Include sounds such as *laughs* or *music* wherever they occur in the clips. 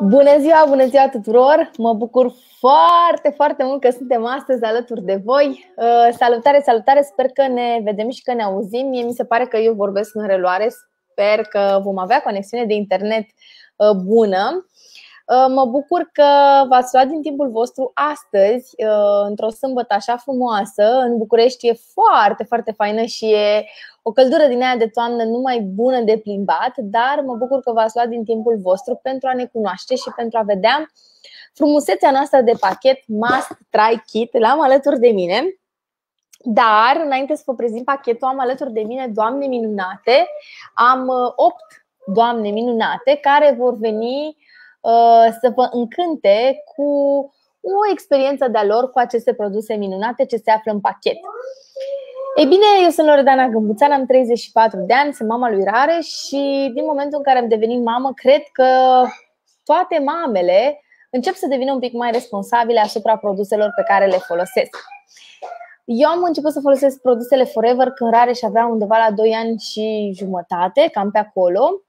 Bună ziua, bună ziua tuturor! Mă bucur foarte, foarte mult că suntem astăzi alături de voi. Uh, salutare, salutare! Sper că ne vedem și că ne auzim. Mie mi se pare că eu vorbesc în reluare. Sper că vom avea conexiune de internet uh, bună. Uh, mă bucur că v-ați luat din timpul vostru astăzi, într-o sâmbătă așa frumoasă. În București e foarte, foarte faină și e o căldură din aia de toamnă numai bună de plimbat, dar mă bucur că v-ați luat din timpul vostru pentru a ne cunoaște și pentru a vedea frumusețea noastră de pachet Must Try Kit. L-am alături de mine. Dar, înainte să vă prezint pachetul, am alături de mine doamne minunate. Am 8 uh, doamne minunate care vor veni uh, să vă încânte cu o experiență de-a lor cu aceste produse minunate ce se află în pachet. Ei bine, eu sunt Loredana Gâmbuțan, am 34 de ani, sunt mama lui Rare și din momentul în care am devenit mamă, cred că toate mamele încep să devină un pic mai responsabile asupra produselor pe care le folosesc. Eu am început să folosesc produsele Forever când Rare și avea undeva la 2 ani și jumătate, cam pe acolo.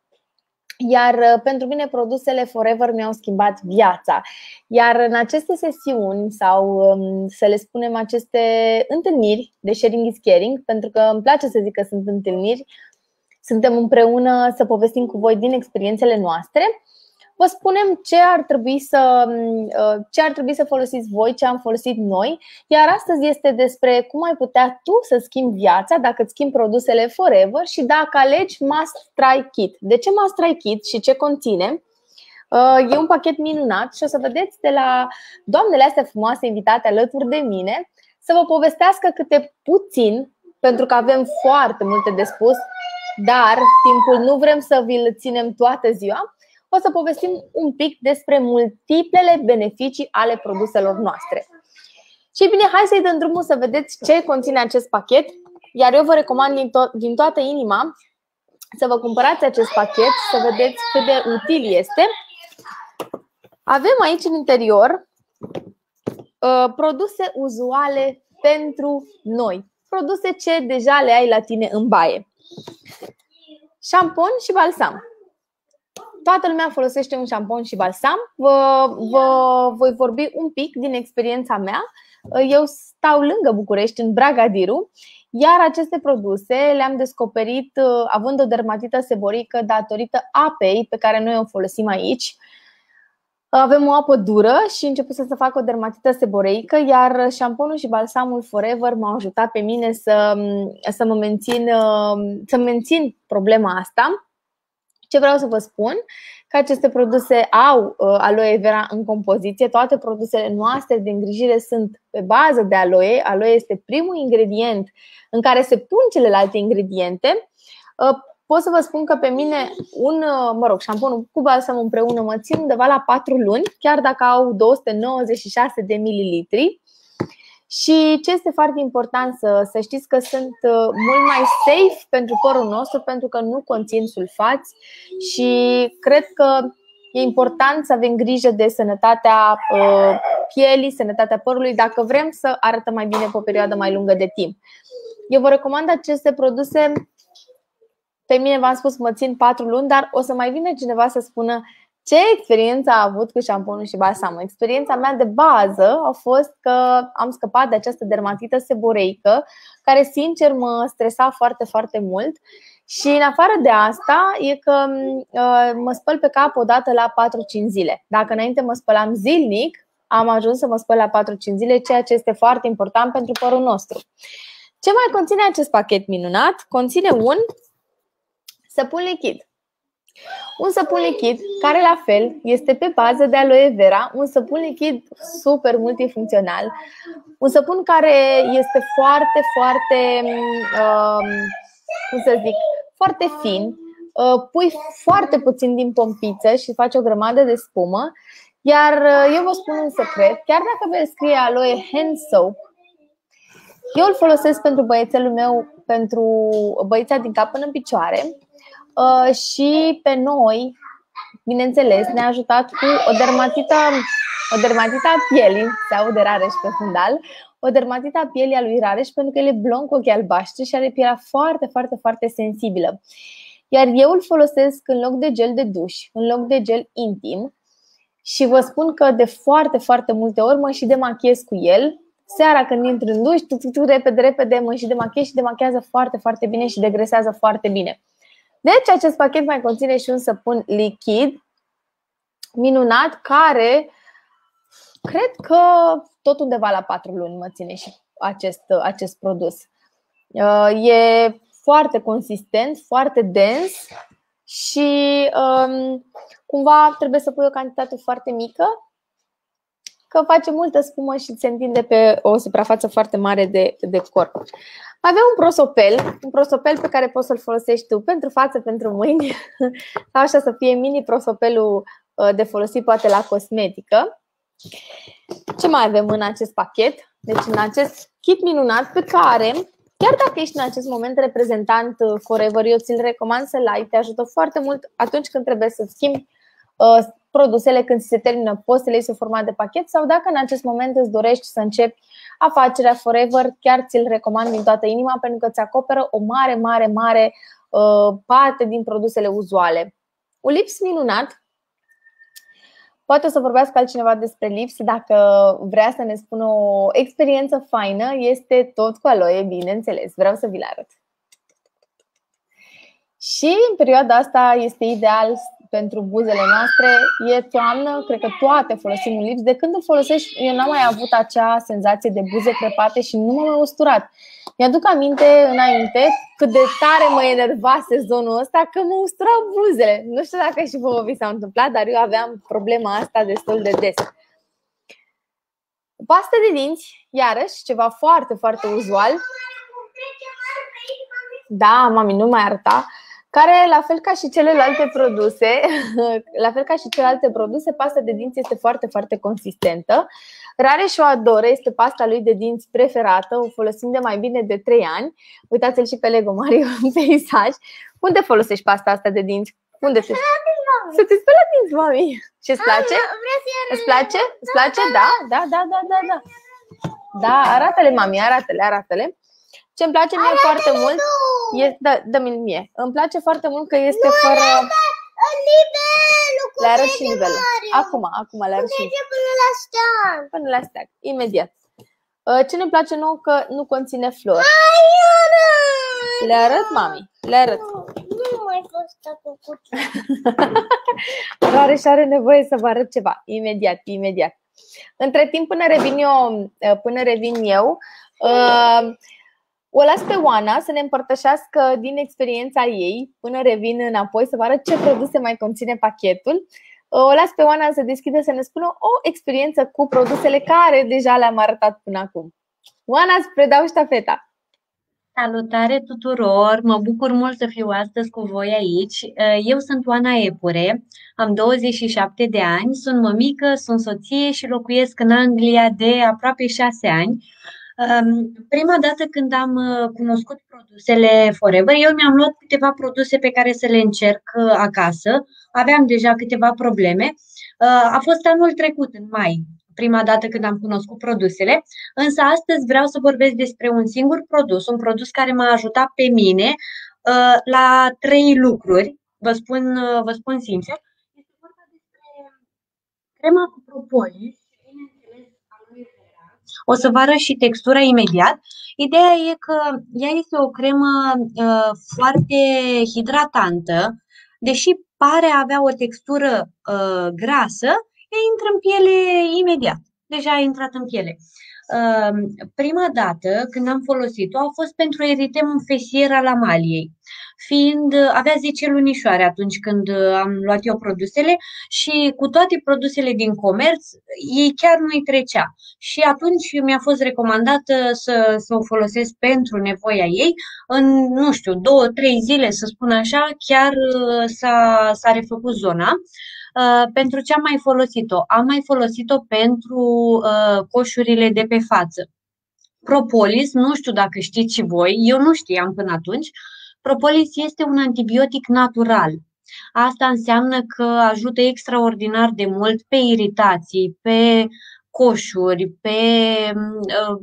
Iar uh, pentru mine produsele Forever mi-au schimbat viața. Iar în aceste sesiuni sau um, să le spunem aceste întâlniri de sharing is caring, pentru că îmi place să zic că sunt întâlniri, suntem împreună să povestim cu voi din experiențele noastre vă spunem ce ar trebui să, mm, uh, ce ar trebui să folosiți voi, ce am folosit noi, iar astăzi este despre cum ai putea tu să schimbi viața dacă îți schimbi produsele Forever și dacă alegi Must Try Kit. De ce Must Try Kit și ce conține? Uh, e un pachet minunat și o să vedeți de la doamnele astea frumoase invitate alături de mine să vă povestească câte puțin, pentru că avem foarte multe de spus, dar timpul nu vrem să vi-l ținem toată ziua o să povestim un pic despre multiplele beneficii ale produselor noastre. Și bine, hai să-i dăm drumul să vedeți ce conține acest pachet, iar eu vă recomand din, to- din toată inima să vă cumpărați acest pachet, să vedeți cât de util este. Avem aici în interior uh, produse uzuale pentru noi, produse ce deja le ai la tine în baie. Șampon și balsam toată lumea folosește un șampon și balsam. Vă, vă voi vorbi un pic din experiența mea. Eu stau lângă București, în Bragadiru, iar aceste produse le-am descoperit uh, având o dermatită seborică datorită apei pe care noi o folosim aici. Avem o apă dură și început să fac o dermatită seboreică, iar șamponul și balsamul Forever m-au ajutat pe mine să, să mă mențin, uh, să mențin problema asta. Ce vreau să vă spun? Că aceste produse au uh, aloe vera în compoziție. Toate produsele noastre de îngrijire sunt pe bază de aloe. Aloe este primul ingredient în care se pun celelalte ingrediente. Uh, pot să vă spun că pe mine un, uh, mă rog, șamponul cu balsam împreună mă țin undeva la 4 luni, chiar dacă au 296 de mililitri. Și ce este foarte important să, să știți că sunt uh, mult mai safe pentru părul nostru pentru că nu conțin sulfați și cred că e important să avem grijă de sănătatea uh, pielii, sănătatea părului dacă vrem să arătăm mai bine pe o perioadă mai lungă de timp. Eu vă recomand aceste produse pe mine v-am spus mă țin 4 luni, dar o să mai vină cineva să spună ce experiență a avut cu șamponul și balsamul? Experiența mea de bază a fost că am scăpat de această dermatită seboreică, care sincer mă stresa foarte, foarte mult. Și în afară de asta, e că uh, mă spăl pe cap o dată la 4-5 zile. Dacă înainte mă spălam zilnic, am ajuns să mă spăl la 4-5 zile, ceea ce este foarte important pentru părul nostru. Ce mai conține acest pachet minunat? Conține un săpun lichid. Un săpun lichid care la fel este pe bază de aloe vera, un săpun lichid super multifuncțional, un săpun care este foarte, foarte, um, cum să zic, foarte fin, uh, pui foarte puțin din pompiță și faci o grămadă de spumă, iar uh, eu vă spun un secret, chiar dacă vei scrie aloe hand soap, eu îl folosesc pentru băiețelul meu, pentru băița din cap până în picioare Uh, și pe noi, bineînțeles, ne-a ajutat cu o dermatită, o dermatită a pielii, se aude Rareș pe fundal, o dermatită a pielii a lui Rareș pentru că el e blond cu ochii albaștri și are pielea foarte, foarte, foarte sensibilă. Iar eu îl folosesc în loc de gel de duș, în loc de gel intim și vă spun că de foarte, foarte multe ori mă și demachiez cu el. Seara când intru în duș, tu, tu, tu, repede, repede mă și demachiez și demachează foarte, foarte bine și degresează foarte bine. Deci acest pachet mai conține și un săpun lichid minunat care cred că tot undeva la 4 luni mă ține și acest, acest produs. Uh, e foarte consistent, foarte dens și um, cumva trebuie să pui o cantitate foarte mică că face multă spumă și se întinde pe o suprafață foarte mare de, de corp. Avem un prosopel, un prosopel pe care poți să-l folosești tu pentru față, pentru mâini *laughs* sau așa să fie mini prosopelul uh, de folosit poate la cosmetică. Ce mai avem în acest pachet? Deci în acest kit minunat pe care, chiar dacă ești în acest moment reprezentant uh, Forever, eu ți-l recomand să-l ai, te ajută foarte mult atunci când trebuie să schimbi uh, produsele când se termină, poți să le iei sub format de pachet sau dacă în acest moment îți dorești să începi afacerea Forever, chiar ți-l recomand din toată inima pentru că îți acoperă o mare, mare, mare uh, parte din produsele uzuale. Un lips minunat Poate o să vorbească altcineva despre lips dacă vrea să ne spună o experiență faină, este tot cu aloe, bineînțeles. Vreau să vi le arăt. Și în perioada asta este ideal pentru buzele noastre. E toamnă, cred că toate folosim un lips. De când îl folosești, eu n-am mai avut acea senzație de buze crepate și nu m-am mai usturat. Mi-aduc aminte înainte cât de tare mă enerva sezonul ăsta că mă usturau buzele. Nu știu dacă și vouă vi s-a întâmplat, dar eu aveam problema asta destul de des. Pastă de dinți, iarăși, ceva foarte, foarte uzual. Da, mami, nu mai arăta care, la fel ca și celelalte produse, *laughs* la fel ca și celelalte produse, pasta de dinți este foarte, foarte consistentă. Rare și o adoră, este pasta lui de dinți preferată, o folosim de mai bine de 3 ani. Uitați-l și pe Lego Mario *laughs* în peisaj. Unde folosești pasta asta de dinți? Unde te Să te speli la dinți, mami. Și îți place? Îți place? Îți place? Da, da, da, da, da, da. Da, arată-le, mami, arată-le, arată-le. Ce îmi place mie foarte mult e, da, dă-mi mie. Îmi place foarte mult că este nu fără nivelul, le arăt și nivelul. Acum, acum le arăt și până la steag. Până la steag, imediat. Uh, ce ne place nou că nu conține flori. Le arăt, mami. Le arăt. Nu mai fost cu Doar *laughs* și are nevoie să vă arăt ceva. Imediat, imediat. Între timp, până revin eu, uh, până revin eu uh, o las pe Oana să ne împărtășească din experiența ei până revin înapoi să vă arăt ce produse mai conține pachetul. O las pe Oana să deschidă să ne spună o experiență cu produsele care deja le-am arătat până acum. Oana, îți predau ștafeta! Salutare tuturor! Mă bucur mult să fiu astăzi cu voi aici. Eu sunt Oana Epure, am 27 de ani, sunt mămică, sunt soție și locuiesc în Anglia de aproape 6 ani. Prima dată când am uh, cunoscut produsele Forever, eu mi-am luat câteva produse pe care să le încerc uh, acasă. Aveam deja câteva probleme. Uh, a fost anul trecut, în mai, prima dată când am cunoscut produsele, însă astăzi vreau să vorbesc despre un singur produs, un produs care m-a ajutat pe mine la trei lucruri. Vă spun, vă spun sincer. Este vorba despre crema cu propolis o să vă arăt și textura imediat. Ideea e că ea este o cremă uh, foarte hidratantă, deși pare avea o textură uh, grasă, ea intră în piele imediat. Deja a intrat în piele. Uh, prima dată când am folosit-o a fost pentru eritem fesiera la maliei fiind, avea 10 lunișoare atunci când am luat eu produsele și cu toate produsele din comerț, ei chiar nu-i trecea. Și atunci mi-a fost recomandată să, să o folosesc pentru nevoia ei. În, nu știu, două, trei zile, să spun așa, chiar uh, s-a, s-a refăcut zona. Uh, pentru ce am mai folosit-o? Am mai folosit-o pentru uh, coșurile de pe față. Propolis, nu știu dacă știți și voi, eu nu știam până atunci, uh, Propolis este un antibiotic natural. Asta înseamnă că ajută extraordinar de mult pe iritații, pe coșuri, pe uh,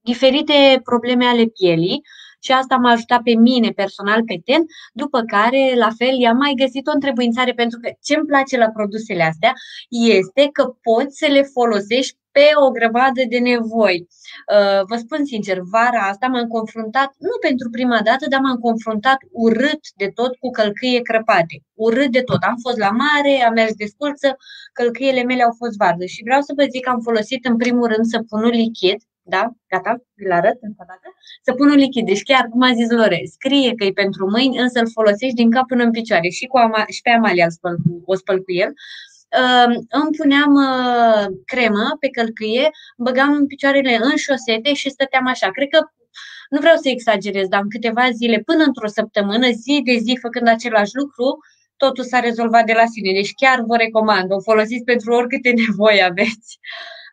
diferite probleme ale pielii și asta m-a ajutat pe mine personal pe ten, după care, la fel, i-am mai găsit o întrebuințare pentru că ce îmi place la produsele astea este că poți să le folosești pe o grămadă de nevoi. Uh, vă spun sincer, vara asta m-am confruntat, nu pentru prima dată, dar m-am confruntat urât de tot cu călcâie crăpate. Urât de tot. Am fost la mare, am mers de sculță, călcâiele mele au fost varză și vreau să vă zic că am folosit în primul rând săpunul lichid, da? Gata? Vi-l arăt încă o dată. Săpunul lichid. Deci chiar, cum a zis Lore, scrie că e pentru mâini, însă îl folosești din cap până în picioare. Și, cu ama- și pe Amalia spăl cu, o spăl cu el. Îmi puneam uh, cremă pe călcâie, băgam picioarele în șosete și stăteam așa. Cred că nu vreau să exagerez, dar în câteva zile, până într-o săptămână, zi de zi, făcând același lucru, totul s-a rezolvat de la sine. Deci chiar vă recomand, o folosiți pentru oricâte nevoi aveți.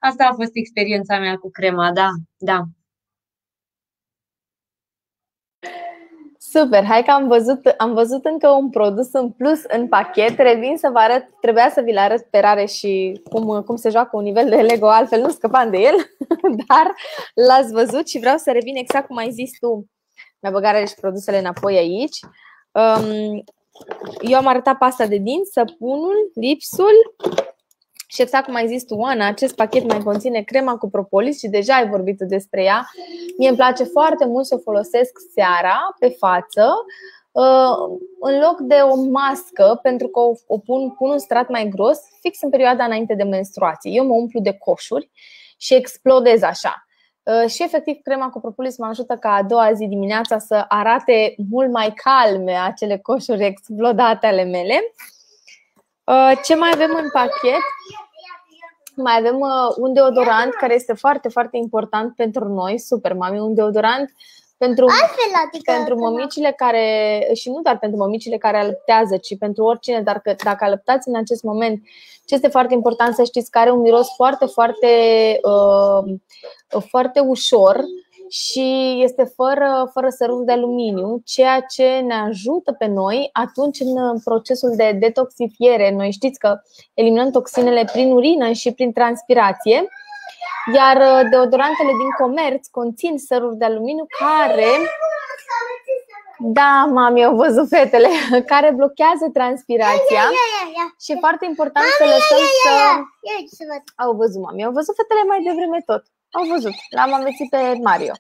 Asta a fost experiența mea cu crema, da, da. Super, hai că am văzut, am văzut încă un produs în plus în pachet. Revin să vă arăt, trebuia să vi-l arăt pe rare și cum, cum se joacă un nivel de Lego, altfel nu scăpam de el, *laughs* dar l-ați văzut și vreau să revin exact cum ai zis tu. Mi-a băgat și produsele înapoi aici. Um, eu am arătat pasta de dinți, săpunul, lipsul, și exact cum ai zis tu, Ana, acest pachet mai conține crema cu propolis și deja ai vorbit despre ea. Mie îmi place foarte mult să o folosesc seara pe față uh, în loc de o mască, pentru că o pun, pun un strat mai gros fix în perioada înainte de menstruație. Eu mă umplu de coșuri și explodez așa. Uh, și efectiv crema cu propolis mă ajută ca a doua zi dimineața să arate mult mai calme acele coșuri explodate ale mele. Uh, ce mai avem în pachet? Mai avem uh, un deodorant care este foarte, foarte important pentru noi, super mami, un deodorant pentru, adică pentru mămicile care, și nu doar pentru mămicile care alăptează, ci pentru oricine, dar că, dacă alăptați în acest moment, ce este foarte important să știți că are un miros foarte, foarte, uh, foarte ușor și este fără, fără săruri de aluminiu, ceea ce ne ajută pe noi atunci în procesul de detoxifiere. Noi știți că eliminăm toxinele prin urină și prin transpirație, iar uh, deodorantele din comerț conțin săruri de aluminiu care da, mami, au văzut fetele *laughs* care blochează transpirația și e foarte important să lăsăm să... Au văzut, mami, au văzut fetele mai devreme tot. Au văzut, l-am amețit pe Mario.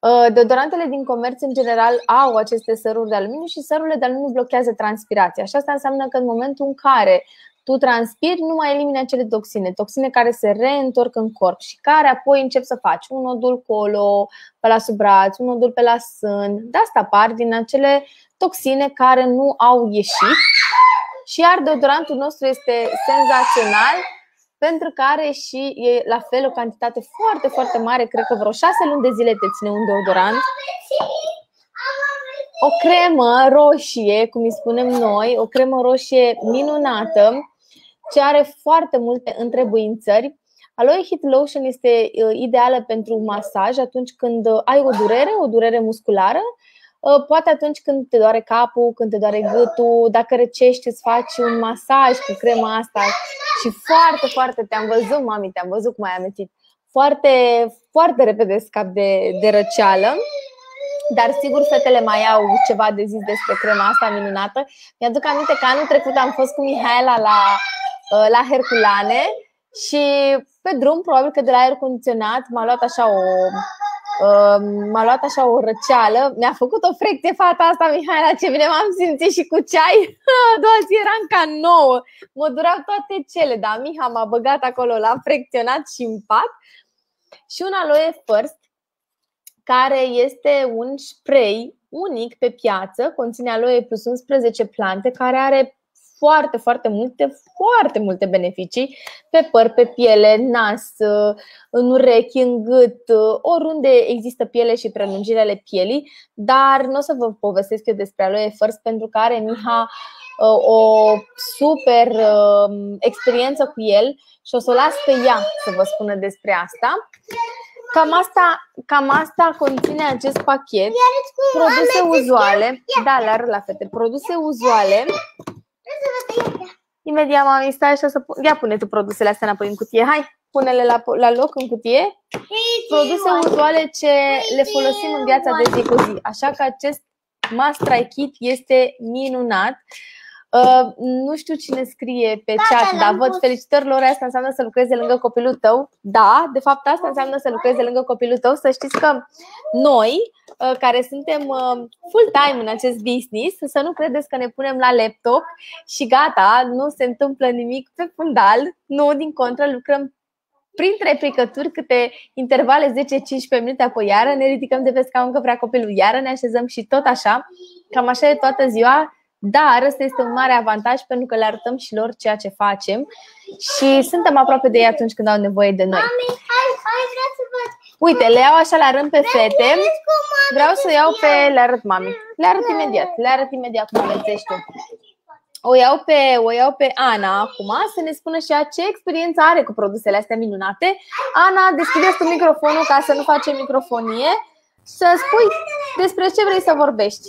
Uh, deodorantele din comerț în general au aceste săruri de aluminiu și sărurile de aluminiu blochează transpirația. Și asta înseamnă că în momentul în care tu transpiri, nu mai elimini acele toxine, toxine care se reîntorc în corp și care apoi încep să faci un nodul colo, pe la sub braț, un nodul pe la sân. De asta apar din acele toxine care nu au ieșit. Și iar deodorantul nostru este senzațional pentru că are și e la fel o cantitate foarte, foarte mare, cred că vreo șase luni de zile te ține un deodorant. O cremă roșie, cum îi spunem noi, o cremă roșie minunată, ce are foarte multe întrebuințări. Aloe Heat Lotion este uh, ideală pentru masaj atunci când ai o durere, o durere musculară, uh, poate atunci când te doare capul, când te doare gâtul, dacă răcești îți faci un masaj cu crema asta și foarte, foarte, te-am văzut, mami, te-am văzut cum ai amețit. Foarte, foarte repede scap de, de răceală. Dar sigur fetele mai au ceva de zis despre crema asta minunată. Mi-aduc aminte că anul trecut am fost cu Mihaela la, uh, la Herculane și pe drum, probabil că de la aer condiționat, m-a luat așa o, m-a luat așa o răceală, mi-a făcut o frecție fata asta, Mihaela, ce bine m-am simțit și cu ceai. *laughs* A doua zi eram ca nouă, mă durau toate cele, dar Miha m-a băgat acolo, l-a frecționat și în pat. Și un aloe first, care este un spray unic pe piață, conține aloe plus 11 plante, care are foarte, foarte multe, foarte multe beneficii pe păr, pe piele, nas, în urechi, în gât, oriunde există piele și prelungirea ale pielii, dar nu o să vă povestesc eu despre aloe first pentru că are Miha uh, o super uh, experiență cu el și o să o las pe ea să vă spună despre asta. Cam asta, cam asta conține acest pachet. Produse uzuale. Da, la la fete. Produse uzuale Imediat, am stai așa să pun... Ia pune tu produsele astea înapoi în cutie. Hai, pune-le la, la loc în cutie. produse uzuale ce le folosim în viața de zi cu zi. Așa că acest Must Try Kit este minunat. Uh, nu știu cine scrie pe chat, dar văd felicitări lor, asta înseamnă să lucrezi lângă copilul tău. Da, de fapt asta înseamnă să lucrezi lângă copilul tău. Să știți că noi, uh, care suntem uh, full-time în acest business, să nu credeți că ne punem la laptop și gata, nu se întâmplă nimic pe fundal. Nu, din contră, lucrăm printre picături câte intervale 10-15 minute, apoi iară ne ridicăm de pe scaun că vrea copilul, iară ne așezăm și tot așa. Cam așa e toată ziua dar ăsta este un mare avantaj pentru că le arătăm și lor ceea ce facem și suntem aproape de ei atunci când au nevoie de noi. Mami, hai, hai, vreau să văd. Uite, le iau așa la rând pe fete. Vreau să iau pe... Le arăt mami. Le arăt imediat. Le arăt imediat cum amețești tu. O iau, pe, o iau pe Ana acum să ne spună și ea ce experiență are cu produsele astea minunate. Ana, deschide tu microfonul ca să nu facem microfonie. Să spui despre ce vrei să vorbești.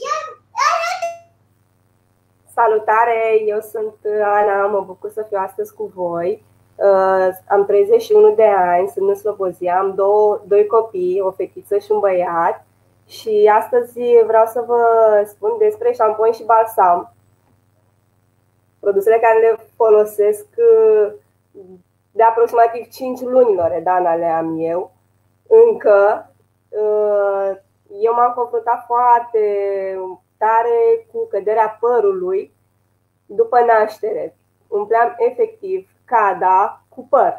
Salutare, eu sunt Ana, mă bucur să fiu astăzi cu voi. Uh, am 31 de ani, sunt în Slobozia, am două, doi copii, o fetiță și un băiat și astăzi vreau să vă spun despre șampon și balsam. Produsele care le folosesc uh, de aproximativ 5 luni, Loredana, le am eu. Încă uh, eu m-am confruntat foarte tare cu căderea părului după naștere. Umpleam efectiv cada cu păr.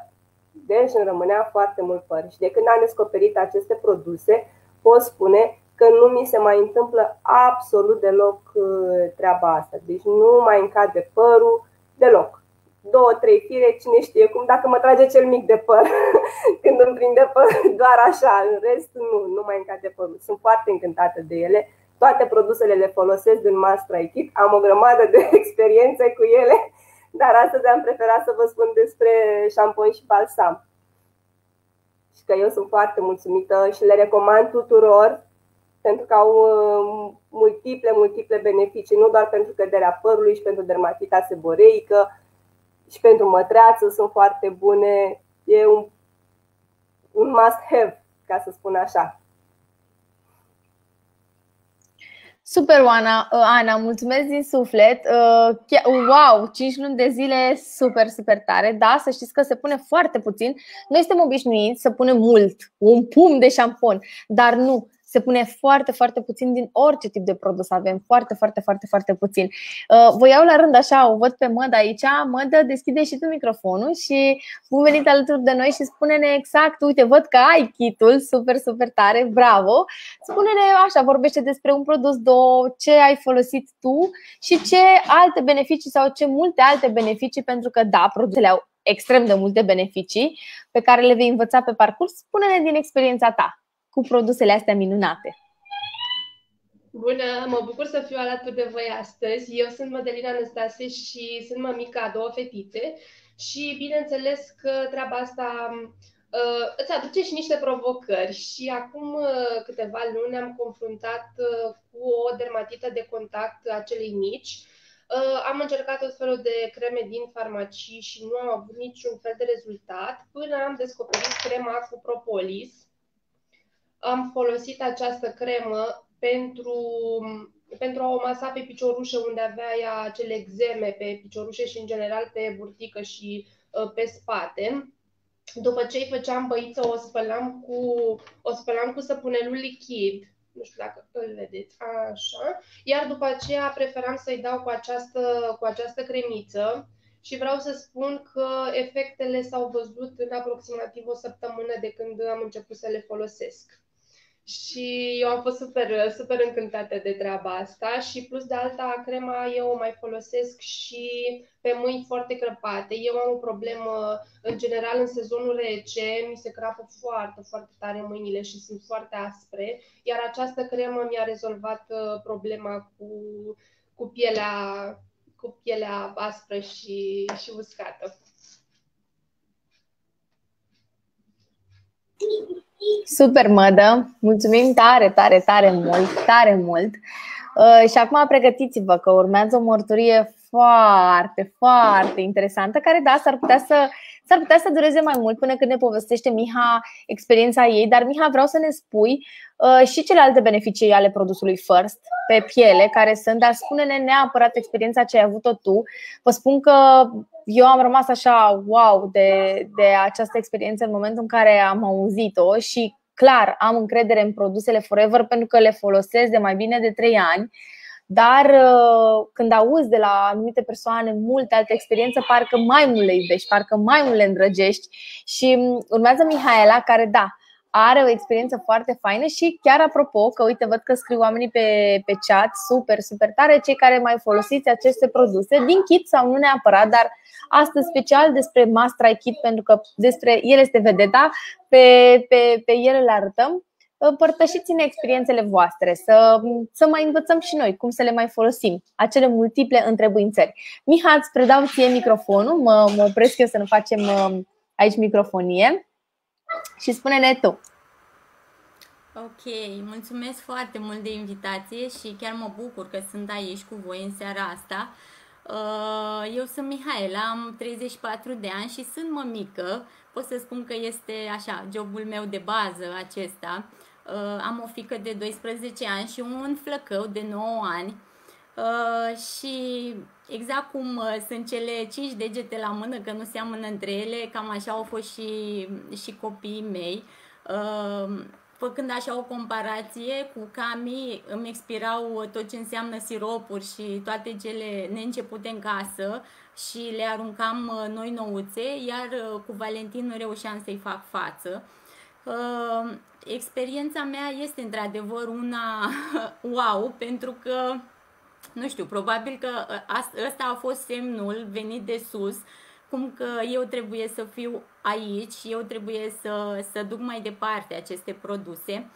Deci îmi rămânea foarte mult păr. Și de când am descoperit aceste produse, pot spune că nu mi se mai întâmplă absolut deloc uh, treaba asta. Deci nu mai încade părul deloc. Două, trei fire, cine știe cum, dacă mă trage cel mic de păr, *laughs* când îmi prinde păr, doar așa, în rest nu, nu mai încade părul. Sunt foarte încântată de ele toate produsele le folosesc din Master Kit, am o grămadă de *laughs* experiențe cu ele, dar astăzi am preferat să vă spun despre șampon și balsam. Și că eu sunt foarte mulțumită și le recomand tuturor pentru că au uh, multiple, multiple beneficii, nu doar pentru căderea părului și pentru dermatita seboreică și pentru mătreață sunt foarte bune. E un, un must have, ca să spun așa. Super, Ana, uh, Ana, mulțumesc din suflet. Uh, wow, 5 luni de zile super, super tare. Da, să știți că se pune foarte puțin. Noi suntem obișnuiți să punem mult, un pum de șampon, dar nu se pune foarte, foarte puțin din orice tip de produs avem. Foarte, foarte, foarte, foarte puțin. Uh, vă iau la rând așa, o văd pe Măd aici. Măd, deschide și tu microfonul și bun venit alături de noi și spune-ne exact, uite, văd că ai kitul, super, super tare, bravo. Spune-ne așa, vorbește despre un produs, două, ce ai folosit tu și ce alte beneficii sau ce multe alte beneficii, pentru că da, produsele au extrem de multe beneficii pe care le vei învăța pe parcurs. Spune-ne din experiența ta cu produsele astea minunate. Bună, mă bucur să fiu alături de voi astăzi. Eu sunt Mădălina Anastase și sunt mămica a două fetițe și bineînțeles că treaba asta uh, îți aduce și niște provocări și acum uh, câteva luni am confruntat uh, cu o dermatită de contact a celei mici. Uh, am încercat tot felul de creme din farmacii și nu am avut niciun fel de rezultat până am descoperit crema cu propolis am folosit această cremă pentru, pentru a o masa pe piciorușe unde avea ea acele exeme pe piciorușe și în general pe burtică și uh, pe spate. După ce îi făceam băiță, o spălam cu, o spălam cu săpunelul lichid, nu știu dacă îl vedeți, așa, iar după aceea preferam să-i dau cu această, cu această cremiță și vreau să spun că efectele s-au văzut în aproximativ o săptămână de când am început să le folosesc. Și eu am fost super, super încântată de treaba asta și plus de alta, crema eu o mai folosesc și pe mâini foarte crăpate. Eu am o problemă, în general, în sezonul rece, mi se crapă foarte, foarte tare mâinile și sunt foarte aspre, iar această cremă mi-a rezolvat uh, problema cu, cu pielea cu pielea aspră și, și uscată. Super, Mădă! Mulțumim tare, tare, tare mult, tare mult! Uh, și acum pregătiți-vă că urmează o mărturie foarte, foarte interesantă, care da, s-ar putea să s-ar putea să dureze mai mult până când ne povestește Miha experiența ei, dar Miha vreau să ne spui uh, și celelalte beneficii ale produsului First pe piele, care sunt, dar spune-ne neapărat experiența ce ai avut-o tu. Vă spun că eu am rămas așa wow de, de această experiență în momentul în care am auzit-o și clar am încredere în produsele Forever pentru că le folosesc de mai bine de 3 ani dar uh, când auzi de la anumite persoane multe alte experiențe, parcă mai mult le iubești, parcă mai mult le îndrăgești. Și um, urmează Mihaela, care da, are o experiență foarte faină și chiar apropo, că uite, văd că scriu oamenii pe, pe chat, super, super tare, cei care mai folosiți aceste produse, din kit sau nu neapărat, dar astăzi special despre Must Try Kit, pentru că despre el este vedeta, pe, pe, pe ele le arătăm împărtășiți-ne experiențele voastre, să, să mai învățăm și noi cum să le mai folosim, acele multiple întrebuințări. Mihaț, îți predau ție microfonul, mă, mă opresc eu să nu facem aici microfonie și spune-ne tu. Ok, mulțumesc foarte mult de invitație și chiar mă bucur că sunt aici cu voi în seara asta. Uh, eu sunt Mihaela, am 34 de ani și sunt mămică. Pot să spun că este așa, jobul meu de bază acesta. Uh, am o fică de 12 ani și un flăcău de 9 ani. Uh, și exact cum uh, sunt cele 5 degete la mână, că nu seamănă între ele, cam așa au fost și, și copiii mei. Uh, făcând așa o comparație cu Cami, îmi expirau tot ce înseamnă siropuri și toate cele neîncepute în casă și le aruncam uh, noi nouțe, iar uh, cu Valentin nu reușeam să-i fac față. Uh, experiența mea este într-adevăr una *laughs* wow, pentru că, nu știu, probabil că ăsta a fost semnul venit de sus, cum că eu trebuie să fiu aici, eu trebuie să, să duc mai departe aceste produse.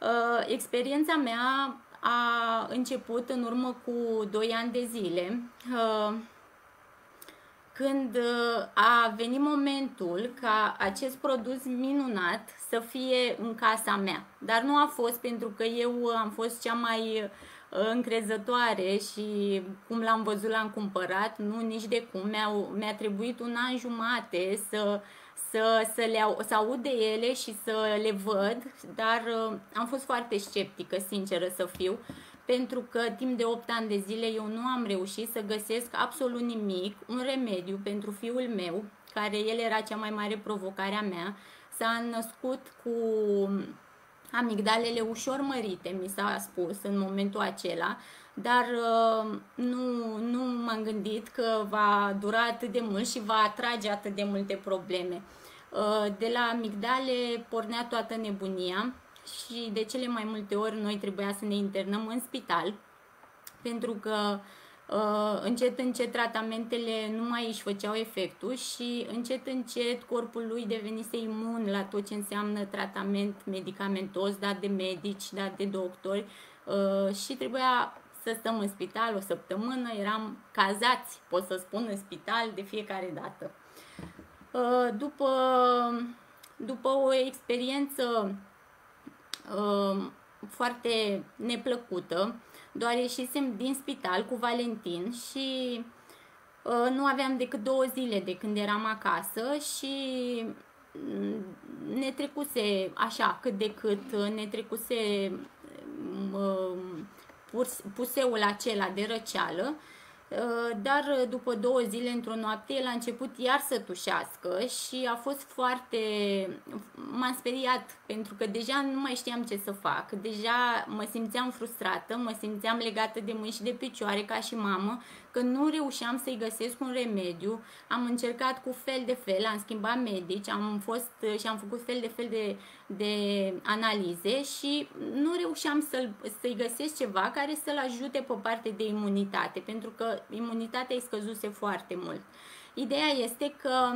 Uh, experiența mea a început în urmă cu 2 ani de zile. Uh, când uh, a venit momentul ca acest produs minunat să fie în casa mea. Dar nu a fost pentru că eu am fost cea mai uh, încrezătoare și cum l-am văzut l-am cumpărat, nu nici de cum. Mi-a, mi-a trebuit un an jumate să, să, să, le au, să aud de ele și să le văd, dar uh, am fost foarte sceptică, sinceră să fiu pentru că timp de 8 ani de zile eu nu am reușit să găsesc absolut nimic, un remediu pentru fiul meu, care el era cea mai mare provocare a mea, s-a născut cu amigdalele ușor mărite, mi s-a spus în momentul acela, dar uh, nu, nu m-am gândit că va dura atât de mult și va atrage atât de multe probleme. Uh, de la amigdale pornea toată nebunia, și de cele mai multe ori noi trebuia să ne internăm în spital pentru că uh, încet încet tratamentele nu mai își făceau efectul și încet încet corpul lui devenise imun la tot ce înseamnă tratament medicamentos dat de medici, dat de doctori uh, și trebuia să stăm în spital o săptămână, eram cazați, pot să spun, în spital de fiecare dată. Uh, după, după o experiență Um, foarte neplăcută, doar ieșisem din spital cu Valentin și uh, nu aveam decât două zile de când eram acasă și mm, ne trecuse așa cât de cât, ne trecuse um, puseul acela de răceală Uh, dar uh, după două zile, într-o noapte, el a început iar să tușească și a fost foarte... m-am speriat pentru că deja nu mai știam ce să fac. Deja mă simțeam frustrată, mă simțeam legată de mâini și de picioare ca și mamă că nu reușeam să-i găsesc un remediu. Am încercat cu fel de fel, am schimbat medici, am fost și am făcut fel de fel de, de analize și nu reușeam să-l, să-i găsesc ceva care să-l ajute pe parte de imunitate, pentru că imunitatea îi scăzuse foarte mult. Ideea este că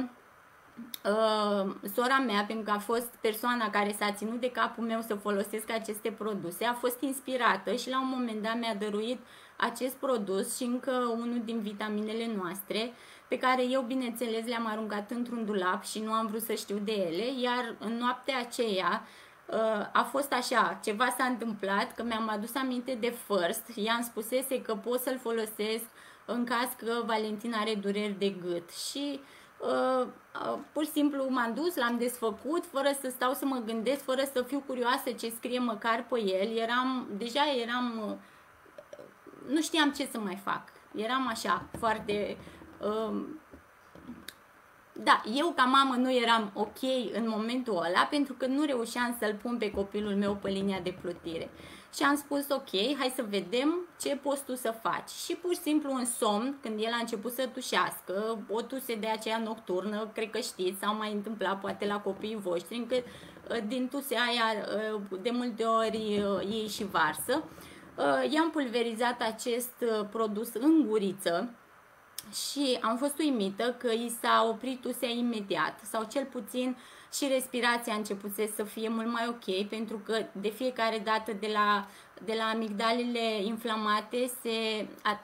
uh, sora mea, pentru că a fost persoana care s-a ținut de capul meu să folosesc aceste produse, a fost inspirată și la un moment dat mi-a dăruit acest produs și încă unul din vitaminele noastre, pe care eu, bineînțeles, le-am aruncat într-un dulap și nu am vrut să știu de ele, iar în noaptea aceea uh, a fost așa, ceva s-a întâmplat, că mi-am adus aminte de First, i-am spusese că pot să-l folosesc în caz că Valentina are dureri de gât. Și uh, uh, pur și simplu m-am dus, l-am desfăcut, fără să stau să mă gândesc, fără să fiu curioasă ce scrie măcar pe el. Eram, deja eram, uh, nu știam ce să mai fac. Eram așa, foarte... Uh, da, eu ca mamă nu eram ok în momentul ăla pentru că nu reușeam să-l pun pe copilul meu pe linia de plutire. Și am spus, ok, hai să vedem ce poți tu să faci. Și pur și simplu în somn, când el a început să tușească, o tuse de aceea nocturnă, cred că știți, s-au mai întâmplat poate la copiii voștri, încă uh, din tusea aia uh, de multe ori uh, ei și varsă. I-am pulverizat acest produs în guriță, și am fost uimită că i s-a oprit tusea imediat sau cel puțin și respirația a început să fie mult mai ok pentru că de fiecare dată de la, de la amigdalele inflamate se, a,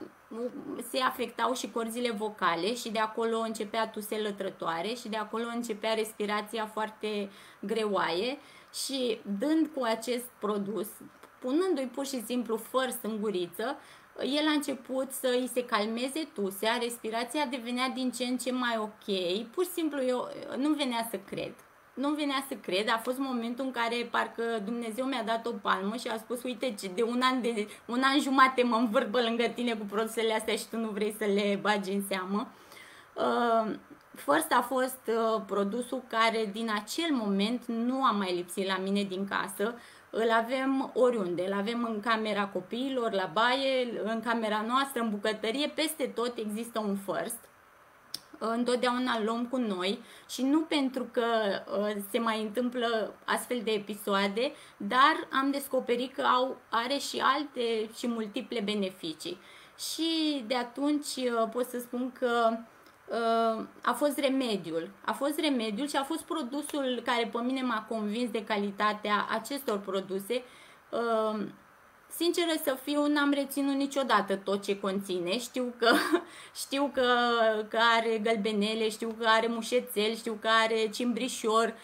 se afectau și corzile vocale și de acolo începea tuse lătrătoare și de acolo începea respirația foarte greoaie și dând cu acest produs, punându-i pur și simplu first în guriță, el a început să îi se calmeze tusea, respirația devenea din ce în ce mai ok, pur și simplu eu nu venea să cred. Nu venea să cred, a fost momentul în care parcă Dumnezeu mi-a dat o palmă și a spus, uite ce de un an, de un an jumate mă învârbă lângă tine cu produsele astea și tu nu vrei să le bagi în seamă. Uh, First a fost uh, produsul care din acel moment nu a mai lipsit la mine din casă îl avem oriunde, îl avem în camera copiilor, la baie, în camera noastră, în bucătărie, peste tot există un first. Întotdeauna îl luăm cu noi și nu pentru că uh, se mai întâmplă astfel de episoade, dar am descoperit că au, are și alte și multiple beneficii. Și de atunci uh, pot să spun că a fost remediul. A fost remediul și a fost produsul care pe mine m-a convins de calitatea acestor produse. Sinceră să fiu, n-am reținut niciodată tot ce conține. Știu că, *laughs* știu că, că are gălbenele, știu că are mușețel, știu că are cimbrișor,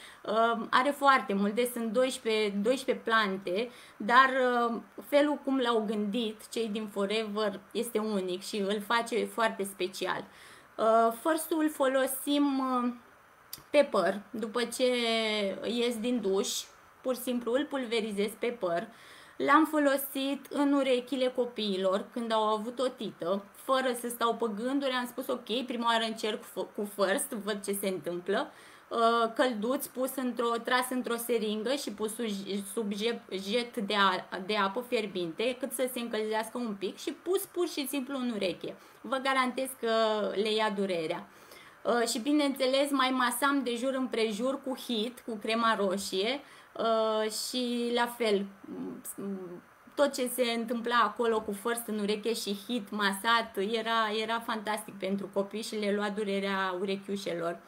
are foarte multe, sunt 12, 12 plante, dar felul cum l-au gândit cei din Forever este unic și îl face foarte special. Uh, Firstul folosim uh, pe păr, după ce ies din duș, pur și simplu îl pulverizez pe păr. L-am folosit în urechile copiilor când au avut o tită, fără să stau pe gânduri, am spus ok, prima oară încerc cu first, văd ce se întâmplă. Uh, călduț pus într-o, tras într-o seringă și pus sub jet de, a, de apă fierbinte cât să se încălzească un pic și pus pur și simplu în ureche. Vă garantez că le ia durerea. Uh, și bineînțeles mai masam de jur împrejur cu hit, cu crema roșie uh, și la fel tot ce se întâmpla acolo cu first în ureche și hit masat era, era fantastic pentru copii și le lua durerea urechiușelor.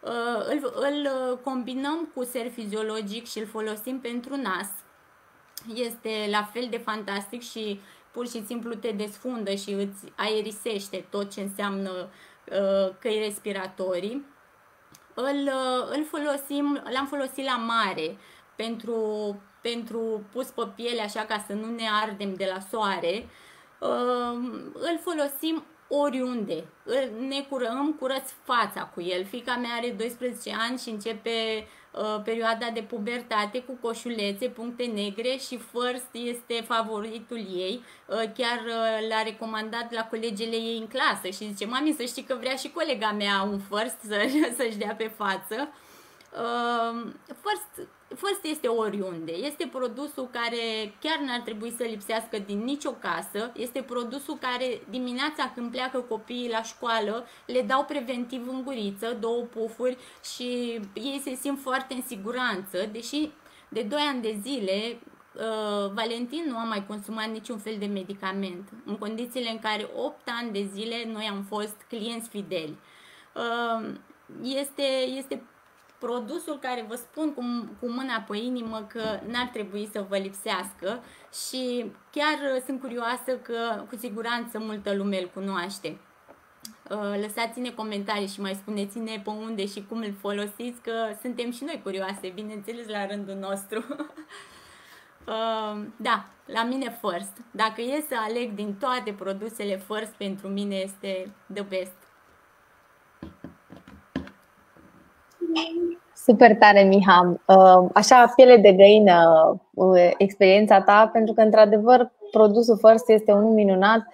Uh, îl, îl uh, combinăm cu ser fiziologic și îl folosim pentru nas. Este la fel de fantastic și pur și simplu te desfundă și îți aerisește tot ce înseamnă uh, căi respiratorii. Îl, îl folosim, l-am folosit la mare pentru, pentru pus pe piele așa ca să nu ne ardem de la soare. Îl folosim oriunde. Ne curăm, curăț fața cu el. Fica mea are 12 ani și începe uh, perioada de pubertate cu coșulețe, puncte negre și First este favoritul ei. Uh, chiar uh, l-a recomandat la colegele ei în clasă și zice, mami să știi că vrea și colega mea un First să, *laughs* să-și dea pe față. Uh, first, First este oriunde. Este produsul care chiar n-ar trebui să lipsească din nicio casă. Este produsul care dimineața când pleacă copiii la școală le dau preventiv în guriță, două pufuri și ei se simt foarte în siguranță, deși de 2 ani de zile uh, Valentin nu a mai consumat niciun fel de medicament, în condițiile în care 8 ani de zile noi am fost clienți fideli. Uh, este, este produsul care vă spun cu, cu mâna pe inimă că n-ar trebui să vă lipsească și chiar sunt curioasă că cu siguranță multă lume îl cunoaște. Uh, lăsați-ne comentarii și mai spuneți-ne pe unde și cum îl folosiți, că suntem și noi curioase, bineînțeles, la rândul nostru. *laughs* Uh, da, la mine first. Dacă e să aleg din toate produsele first, pentru mine este the best. Super tare, Miha. Uh, așa, piele de găină, uh, experiența ta, pentru că, într-adevăr, produsul First este unul minunat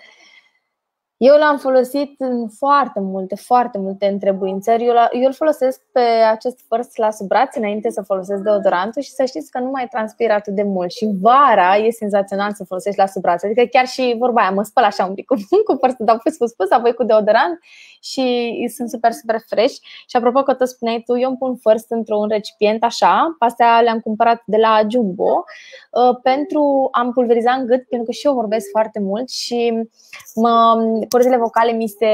eu l-am folosit în foarte multe, foarte multe întrebuințări. Eu, eu îl folosesc pe acest first la sub braț înainte să folosesc deodorantul și să știți că nu mai transpir atât de mult. Și vara e senzațional să folosești la sub braț. Adică chiar și vorba aia, mă spăl așa un pic cu, *laughs* cu first, dau pus, pus, pus, apoi cu deodorant și sunt super, super fresh. Și apropo că tot spuneai tu, eu îmi pun first într-un recipient așa, astea le-am cumpărat de la Jumbo uh, pentru a-mi pulveriza în gât, pentru că și eu vorbesc foarte mult și mă cordele vocale mi se,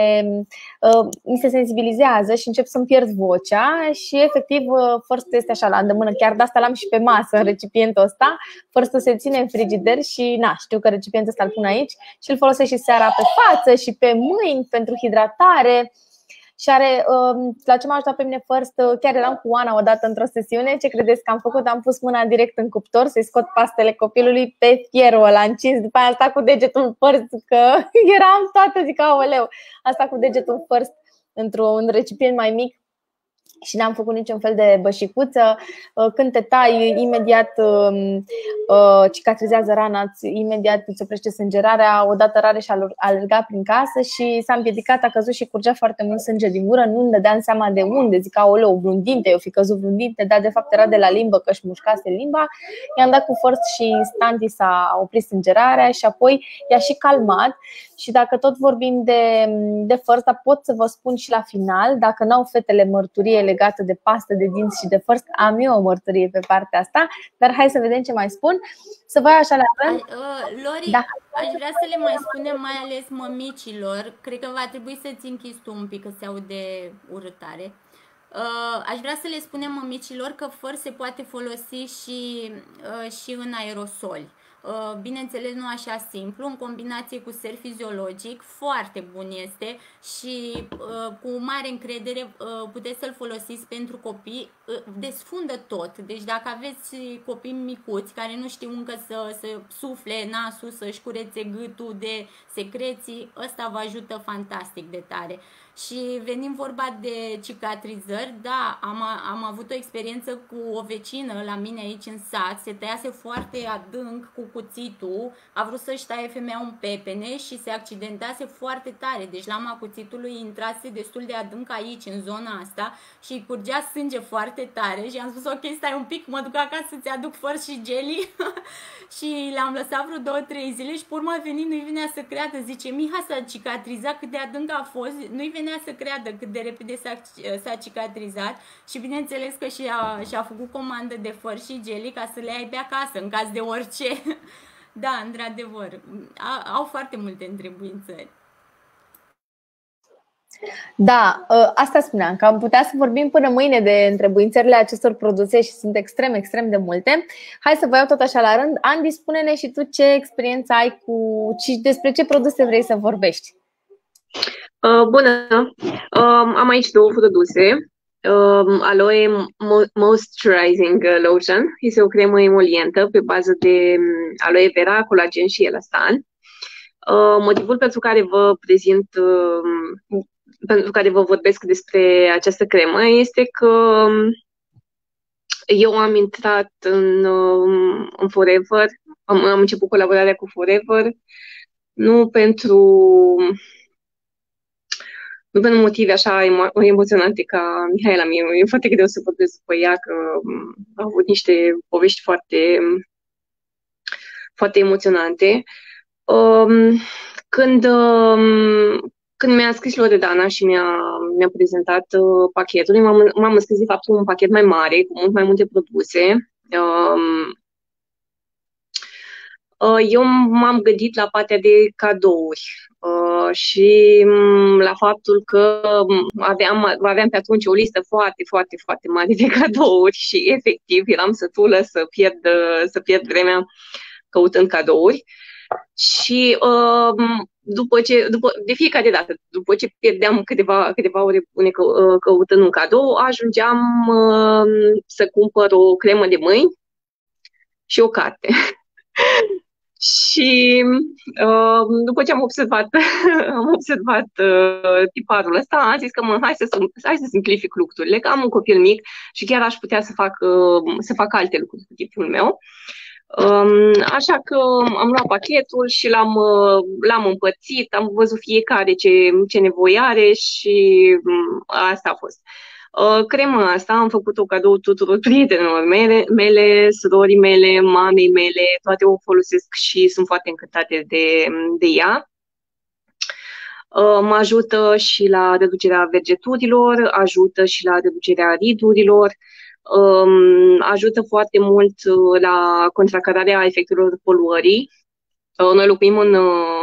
uh, mi se sensibilizează și încep să-mi pierd vocea și efectiv uh, first este așa la îndemână, chiar de asta l-am și pe masă în *laughs* recipientul ăsta, first se ține în frigider și na, știu că recipientul ăsta îl pun aici și îl folosesc și seara pe față și pe mâini pentru hidratare și are, um, la ce m-a ajutat pe mine first, uh, chiar eram cu Ana odată într-o sesiune, ce credeți că am făcut? Am pus mâna direct în cuptor să-i scot pastele copilului pe fierul ăla încins, după aia am stat cu degetul first, că *laughs* eram toată, zic, aoleu, am stat cu degetul first într-un recipient mai mic și n-am făcut niciun fel de bășicuță. Uh, când te tai, imediat um, uh, cicatrizează rana, imediat îți oprește sângerarea, odată rare și alerga prin casă și s-a împiedicat, a căzut și curgea foarte mult sânge din gură, nu-mi dădeam seama de unde, zic, aoleu, blundinte, eu fi căzut blundinte, dar de fapt era de la limbă că își mușcase limba. I-am dat cu forță și instant s-a oprit sângerarea și apoi i-a și calmat și dacă tot vorbim de, de first, pot să vă spun și la final, dacă n-au fetele mărturie legată de pastă de dinți și de first, am eu o mărturie pe partea asta, dar hai să vedem ce mai spun. Să vă așa la rând. Uh, Lori, da. aș vrea să le mai spunem mai ales mămicilor, cred că va trebui să-ți închizi tu un pic, că se aude urâtare. Uh, aș vrea să le spunem mămicilor că făr se poate folosi și, uh, și în aerosoli. Uh, bineînțeles nu așa simplu, în combinație cu ser fiziologic, foarte bun este și uh, cu mare încredere uh, puteți să-l folosiți pentru copii, desfundă tot, deci dacă aveți copii micuți care nu știu încă să, să sufle nasul, să-și curețe gâtul de secreții, ăsta vă ajută fantastic de tare. Și venim vorba de cicatrizări, da, am, am avut o experiență cu o vecină la mine aici în sat, se tăiase foarte adânc cu cuțitul, a vrut să-și taie femeia un pepene și se accidentase foarte tare, deci lama cuțitului intrase destul de adânc aici, în zona asta și curgea sânge foarte tare. Și am spus ok, stai un pic, mă duc acasă să-ți aduc făr și jelly *laughs* și l-am lăsat vreo două, trei zile și pe urmă venit, nu-i venea să creadă, zice Miha s-a cicatrizat cât de adânc a fost, nu-i venea să creadă cât de repede s-a, s-a cicatrizat și bineînțeles că și-a, și-a făcut comandă de făr și jelly ca să le ai pe acasă în caz de orice. *laughs* da, într-adevăr, au foarte multe întrebuințări. Da, ă, asta spuneam, că am putea să vorbim până mâine de întrebuințările acestor produse și sunt extrem, extrem de multe. Hai să vă iau tot așa la rând. Andy, spune-ne și tu ce experiență ai cu și despre ce produse vrei să vorbești. Uh, bună! Uh, am aici două produse. Uh, Aloe Moisturizing Lotion. Este o cremă emolientă pe bază de um, aloe vera, colagen și elastan. Uh, motivul pentru care vă prezint, uh, pentru care vă vorbesc despre această cremă este că um, eu am intrat în, um, în Forever, am, am început colaborarea cu Forever, nu pentru nu pentru motive așa emo- emoționante ca Mihaela. Mie e foarte greu să vorbesc după ea, că mm, a avut niște povești foarte, foarte emoționante. Um, când, um, când mi-a scris Loredana și mi-a, mi-a prezentat uh, pachetul, m-am, m-am înscris de fapt un pachet mai mare, cu mult mai multe produse. Um, uh, eu m-am gândit la partea de cadouri Uh, și um, la faptul că um, aveam, aveam pe atunci o listă foarte, foarte, foarte mare de *laughs* cadouri și efectiv eram sătulă să pierd, să pierd vremea căutând cadouri. Și uh, după ce, după, de fiecare dată, după ce pierdeam câteva, câteva ore bune că, uh, căutând un cadou, ajungeam uh, să cumpăr o cremă de mâini și o carte. *laughs* Și uh, după ce am observat, *laughs* am observat uh, tiparul ăsta, am zis că mă, hai să, hai să simplific lucrurile, că am un copil mic și chiar aș putea să fac, uh, să fac alte lucruri cu timpul meu. Um, așa că am luat pachetul și l-am, uh, l-am împărțit, am văzut fiecare ce, ce nevoie are și um, asta a fost. Uh, crema asta am făcut-o cadou tuturor prietenilor mele, mele, surorii mele, mamei mele, toate o folosesc și sunt foarte încântate de, de ea. Uh, mă ajută și la reducerea vergeturilor, ajută și la reducerea ridurilor, um, ajută foarte mult uh, la contracararea efectelor poluării. Noi locuim în,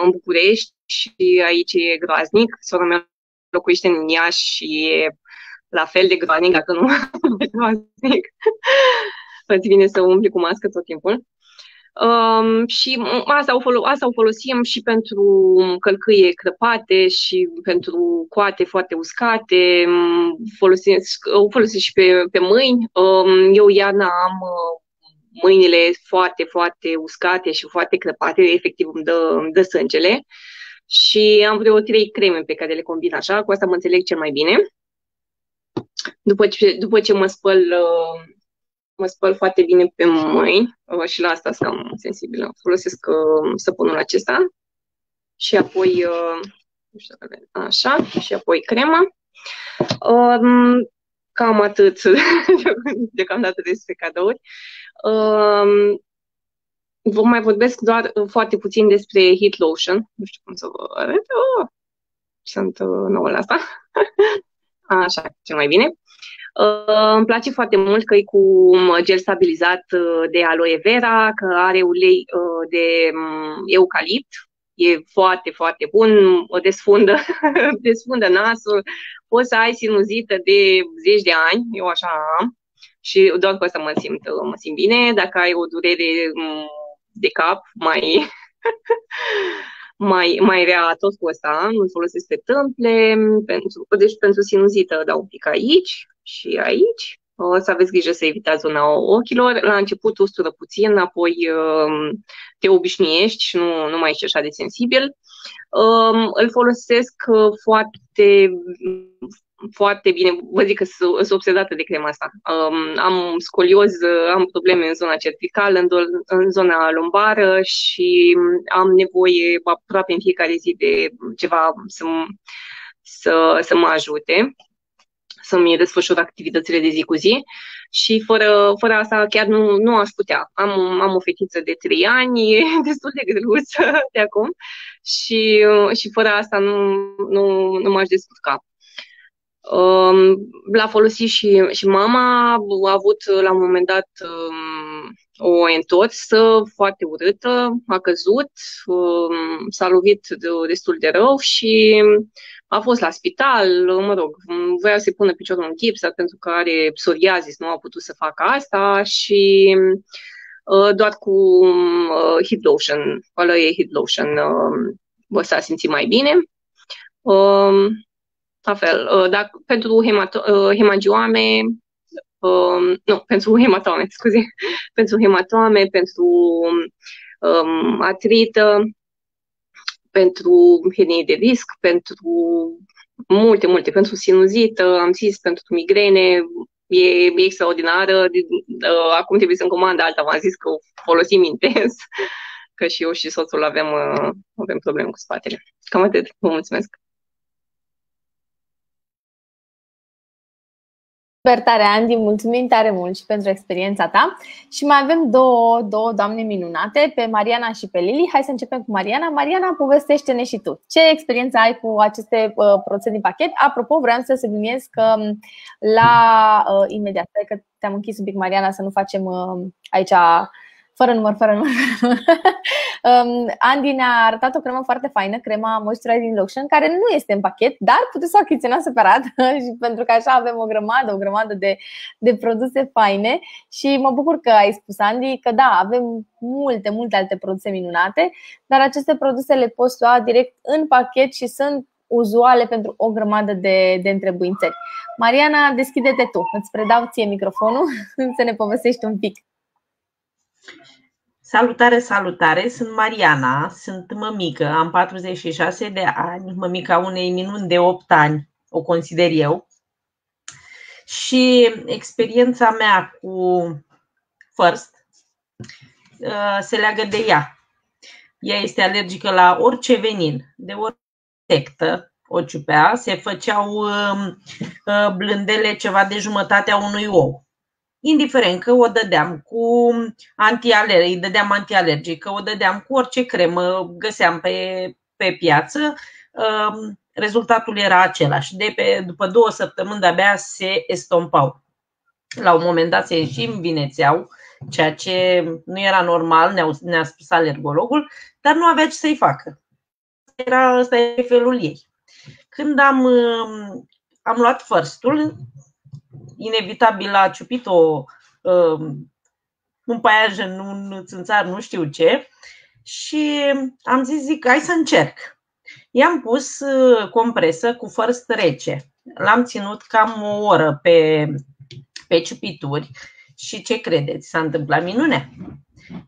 în București și aici e groaznic. Sora mea locuiește în Iași și e la fel de groaznic, dacă nu mai *laughs* groaznic. Îți vine să umbli cu mască tot timpul. Um, și asta o, folo- asta o folosim și pentru călcâie crăpate și pentru coate foarte uscate. Folosesc, o folosesc și pe, pe mâini. Um, eu iarna am uh, mâinile foarte, foarte uscate și foarte crăpate, efectiv îmi dă, îmi dă sângele. Și am vreo trei creme pe care le combin așa, cu asta mă înțeleg cel mai bine. După ce, după ce mă spăl, uh, mă spăl foarte bine pe mâini uh, și la asta sunt cam sensibilă. Folosesc uh, săpunul acesta și apoi nu știu așa, și apoi crema. Um, cam atât *laughs* deocamdată despre cadouri. Um, vă mai vorbesc doar foarte puțin despre heat lotion. Nu știu cum să vă arăt. Oh, sunt nouă la asta. *laughs* Așa, cel mai bine. Uh, îmi place foarte mult că e cu um, gel stabilizat uh, de aloe vera, că are ulei uh, de um, eucalipt. E foarte, foarte bun, o desfundă, *laughs* desfundă nasul. Poți să ai sinuzită de zeci de ani, eu așa am, și doar cu asta mă simt, mă simt bine. Dacă ai o durere um, de cap, mai *laughs* mai, mai rea tot cu asta, nu folosesc pe tâmple, pentru, deci pentru sinuzită dau un pic aici și aici. O să aveți grijă să evitați zona ochilor. La început ustură puțin, apoi um, te obișnuiești și nu, nu mai ești așa de sensibil. Um, îl folosesc uh, foarte foarte bine, vă zic că sunt obsedată de crema asta. Um, am scolios, am probleme în zona cervicală, în, do- în zona lumbară și am nevoie aproape în fiecare zi de ceva să, să, să mă ajute să-mi desfășur activitățile de zi cu zi și fără, fără asta chiar nu, nu aș putea. Am, am o fetiță de 3 ani, e *laughs* destul de greuță de acum și, și fără asta nu, nu, nu m-aș descurca. L-a folosit și, și mama, a avut la un moment dat um, o întorsă foarte urâtă, a căzut, um, s-a lovit de, destul de rău și a fost la spital, mă rog, voia să-i pună piciorul în gips, dar pentru că are psoriazis nu a putut să facă asta și uh, doar cu uh, heat lotion, ăla e heat lotion, uh, s-a simțit mai bine. Uh, la fel, uh, dacă, pentru hemato- uh, hemangioame, uh, nu, pentru hematome, *laughs* scuze, pentru hematome, pentru um, atrită, pentru hernie de disc, pentru multe, multe, pentru sinuzită, am zis, pentru migrene, e, e extraordinară. Acum trebuie să-mi comand alta, v-am zis că o folosim intens, *laughs* că și eu și soțul avem, avem probleme cu spatele. Cam atât. Vă mulțumesc. Super tare, Andy, mulțumim tare mult și pentru experiența ta. Și mai avem două, două doamne minunate, pe Mariana și pe Lili. Hai să începem cu Mariana. Mariana, povestește-ne și tu. Ce experiență ai cu aceste uh, produse din pachet? Apropo, vreau să subliniez că um, la uh, imediat, că te-am închis un pic, Mariana, să nu facem uh, aici fără număr, fără număr. *laughs* um, Andy ne-a arătat o cremă foarte faină, crema Moisturizing Lotion, care nu este în pachet, dar puteți să o achiziționați separat *laughs* și pentru că așa avem o grămadă, o grămadă de, de produse faine și mă bucur că ai spus, Andy, că da, avem multe, multe alte produse minunate, dar aceste produse le poți lua direct în pachet și sunt uzuale pentru o grămadă de, de întrebuințări. Mariana, deschide-te tu, îți predau ție microfonul *laughs* să ne povestești un pic. Salutare, salutare! Sunt Mariana, sunt mămică, am 46 de ani, mămica unei minuni de 8 ani, o consider eu. Și experiența mea cu First uh, se leagă de ea. Ea este alergică la orice venin, de orice insectă, o ciupea, se făceau um, uh, blândele ceva de jumătatea unui ou indiferent că o dădeam cu antialergic, îi dădeam antialergic, că o dădeam cu orice cremă găseam pe, pe piață, um, rezultatul era același. De pe, după două săptămâni de-abia se estompau. La un moment dat se și învinețeau, ceea ce nu era normal, ne-a, ne spus alergologul, dar nu avea ce să-i facă. Era, ăsta e felul ei. Când am, um, am luat fărstul, inevitabil a ciupit o, um, un paiajen, un țânțar, nu știu ce. Și am zis, zic, hai să încerc. I-am pus uh, compresă cu fărst rece. L-am ținut cam o oră pe, pe ciupituri și ce credeți? S-a întâmplat minune.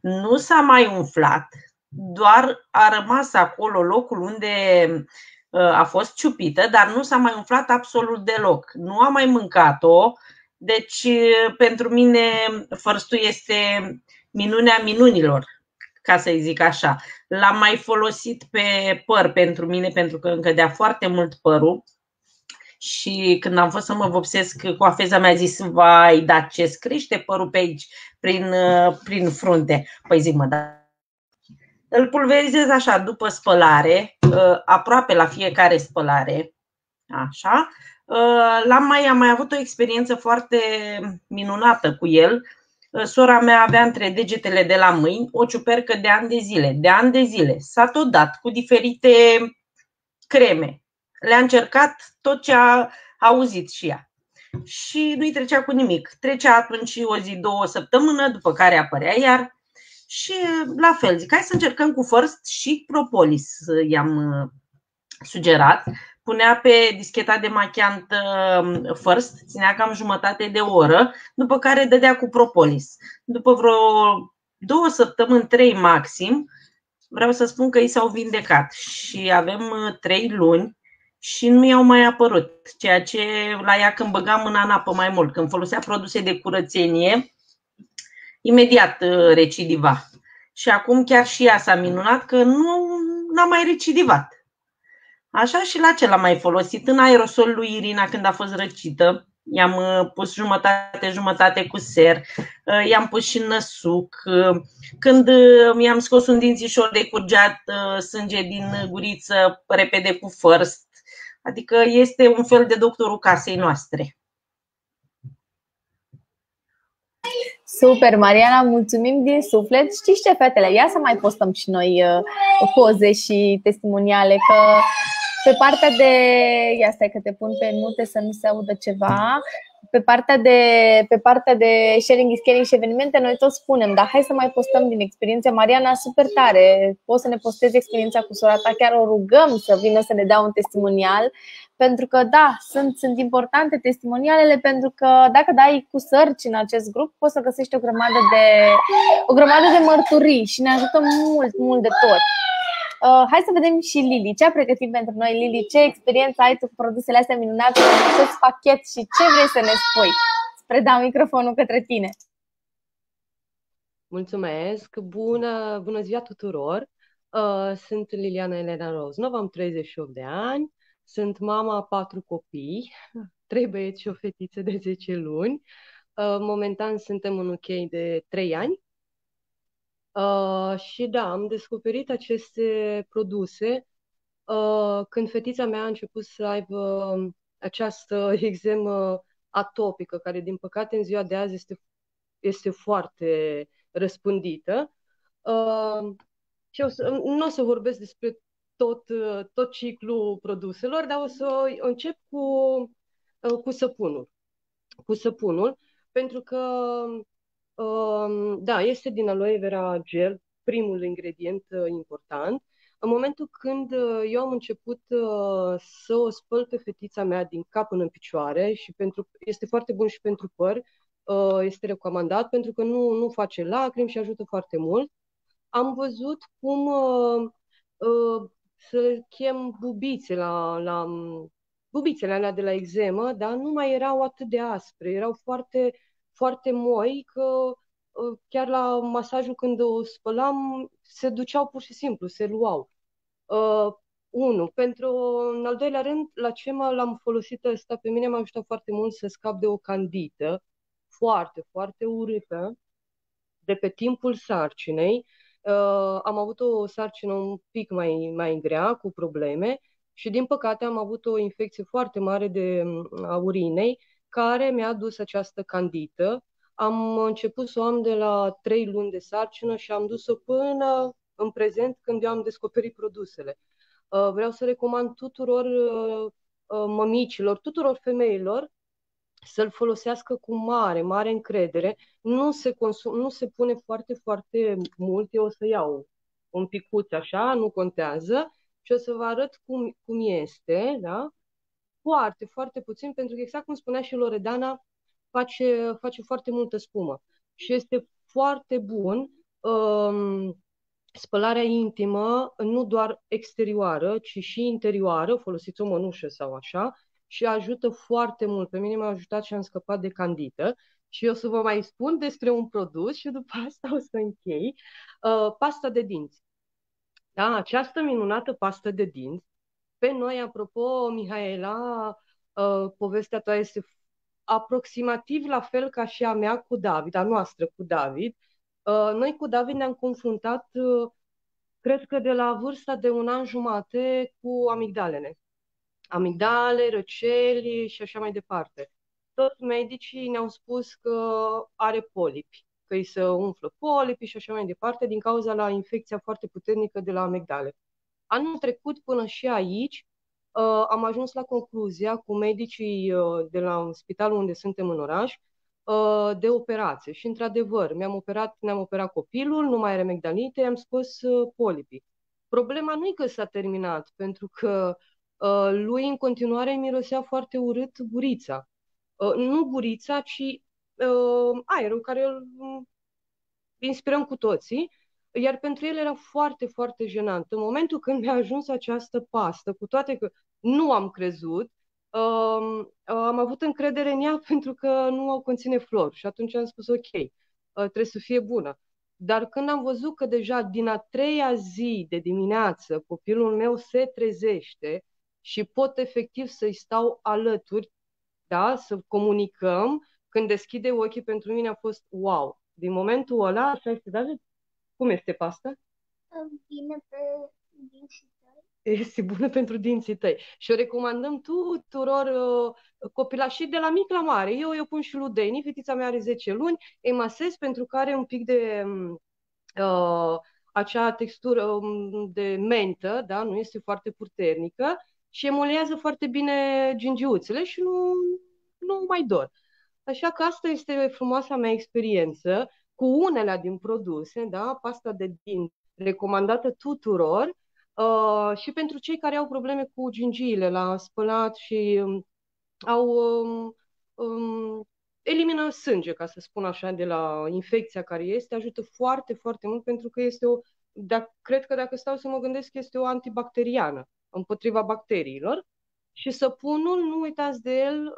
Nu s-a mai umflat, doar a rămas acolo locul unde a fost ciupită, dar nu s-a mai umflat absolut deloc. Nu am mai mâncat-o, deci pentru mine fărstul este minunea minunilor, ca să-i zic așa. L-am mai folosit pe păr pentru mine, pentru că încă dea foarte mult părul. Și când am fost să mă vopsesc, coafeza mi-a zis, vai, dar ce crește părul pe aici, prin, prin frunte. Păi zic, mă, da, îl pulverizez așa după spălare, uh, aproape la fiecare spălare. Așa. Uh, l-am mai, am mai avut o experiență foarte minunată cu el. Uh, sora mea avea între degetele de la mâini o ciupercă de ani de zile. De ani de zile. S-a tot dat cu diferite creme. Le-a încercat tot ce a auzit și ea. Și nu-i trecea cu nimic. Trecea atunci o zi, două săptămână, după care apărea iar și la fel, zic, hai să încercăm cu First și Propolis, i-am uh, sugerat. Punea pe discheta de machiant uh, First, ținea cam jumătate de oră, după care dădea cu Propolis. După vreo două săptămâni, trei maxim, vreau să spun că ei s-au vindecat și avem uh, trei luni și nu i-au mai apărut, ceea ce la ea când băgam mâna în apă mai mult, când folosea produse de curățenie, imediat uh, recidiva. Și acum chiar și ea s-a minunat că nu n-a mai recidivat. Așa și la ce l-am mai folosit? În aerosol lui Irina când a fost răcită. I-am uh, pus jumătate, jumătate cu ser, uh, i-am pus și năsuc. Când mi-am scos un dințișor de curgeat sânge din guriță, repede cu first. Adică este un fel de doctorul casei noastre. Super, Mariana, mulțumim din suflet. Știți ce, fetele? Ia să mai postăm și noi uh, poze și testimoniale, că pe partea de... Ia stai că te pun pe mute să nu se audă ceva. Pe partea de, pe partea de sharing is caring și evenimente, noi tot spunem, dar hai să mai postăm din experiență. Mariana, super tare, poți să ne postezi experiența cu sora ta, chiar o rugăm să vină să ne dea un testimonial pentru că, da, sunt, sunt importante testimonialele, pentru că dacă dai cu sărci în acest grup, poți să găsești o grămadă de, o grămadă de mărturii și ne ajută mult, mult de tot. Uh, hai să vedem și Lili. Ce a pregătit pentru noi, Lili? Ce experiență ai tu cu produsele astea minunate, cu acest pachet și ce vrei să ne spui? Spre dau microfonul către tine. Mulțumesc! Bună, bună ziua tuturor! Uh, sunt Liliana Elena Roznov, am 38 de ani, sunt mama a patru copii, *laughs* trei băieți și o fetiță de 10 luni. Uh, momentan suntem în UK de 3 ani. Uh, și da, am descoperit aceste produse uh, când fetița mea a început să aibă această *laughs* exemă atopică, care din păcate în ziua de azi este, este foarte răspândită. Uh, și o să, nu o să vorbesc despre tot, tot ciclul produselor, dar o să o încep cu, cu săpunul. Cu săpunul, pentru că, um, da, este din aloe vera gel, primul ingredient uh, important. În momentul când uh, eu am început uh, să o spăl pe fetița mea din cap până în picioare și pentru, este foarte bun și pentru păr, este recomandat pentru că nu, nu face lacrimi și ajută foarte mult. am văzut cum uh, uh, să chem bubițe la, la bubițele alea de la exemă, dar nu mai erau atât de aspre, erau foarte, foarte moi, că uh, chiar la masajul când o spălam, se duceau pur și simplu, se luau. Uh, unu. Pentru, în al doilea rând, la ce mă l-am folosit ăsta, pe mine m-a ajutat foarte mult să scap de o candită foarte, foarte urâtă de pe timpul sarcinei. Uh, am avut o sarcină un pic mai, mai grea, cu probleme, și din păcate am avut o infecție foarte mare de a urinei, care mi-a dus această candită. Am început să o am de la trei luni de sarcină și am dus-o până în prezent când eu am descoperit produsele. Uh, vreau să recomand tuturor uh, uh, mămicilor, tuturor femeilor să-l folosească cu mare, mare încredere. Nu se, consum, nu se pune foarte, foarte mult. Eu o să iau un picuț așa, nu contează, și o să vă arăt cum, cum este, da? Foarte, foarte puțin, pentru că exact cum spunea și Loredana, face, face foarte multă spumă. Și este foarte bun um, spălarea intimă, nu doar exterioară, ci și interioară, folosiți o mănușă sau așa, și ajută foarte mult. Pe mine m-a ajutat și am scăpat de candită. Și eu să vă mai spun despre un produs și după asta o să închei. Uh, pasta de dinți. Da, această minunată pastă de dinți. Pe noi, apropo, Mihaela, uh, povestea ta este aproximativ la fel ca și a mea cu David, a noastră cu David. Uh, noi cu David ne-am confruntat, uh, cred că de la vârsta de un an jumate, cu amigdalele. Amigdale, răceli și așa mai departe. Toți medicii ne-au spus că are polipi, că îi se umflă polipi și așa mai departe, din cauza la infecția foarte puternică de la amigdale. Anul trecut până și aici uh, am ajuns la concluzia cu medicii uh, de la spitalul unde suntem în oraș uh, de operație. Și într-adevăr, mi-am operat, ne-am operat copilul, nu mai are amigdalite, am scos uh, polipi. Problema nu e că s-a terminat, pentru că uh, lui în continuare mirosea foarte urât gurița. Uh, nu gurița, ci uh, aerul care îl inspirăm cu toții, iar pentru el era foarte, foarte jenant. În momentul când mi-a ajuns această pastă, cu toate că nu am crezut, uh, am avut încredere în ea *laughs* pentru că nu o conține flori și atunci am spus ok, uh, trebuie să fie bună. Dar când am văzut că deja din a treia zi de dimineață copilul meu se trezește și pot efectiv să-i stau alături, da, să comunicăm, când deschide ochii pentru mine a fost wow. Din momentul ăla, așa este, David? Cum este pasta? Bine pe dinții tăi. Este bună pentru dinții tăi. Și o recomandăm tuturor uh, copilașii de la mic la mare. Eu eu pun și ludenii, fetița mea are 10 luni, îi masez pentru că are un pic de um, uh, acea textură um, de mentă, da? nu este foarte puternică și emulează foarte bine gingiuțele și nu, nu mai dor. Așa că asta este frumoasa mea experiență cu unele din produse, da? pasta de dinți recomandată tuturor uh, și pentru cei care au probleme cu gingiile la spălat și um, au um, um, elimină sânge, ca să spun așa, de la infecția care este, ajută foarte, foarte mult pentru că este o, dacă, cred că dacă stau să mă gândesc, este o antibacteriană împotriva bacteriilor și săpunul, nu uitați de el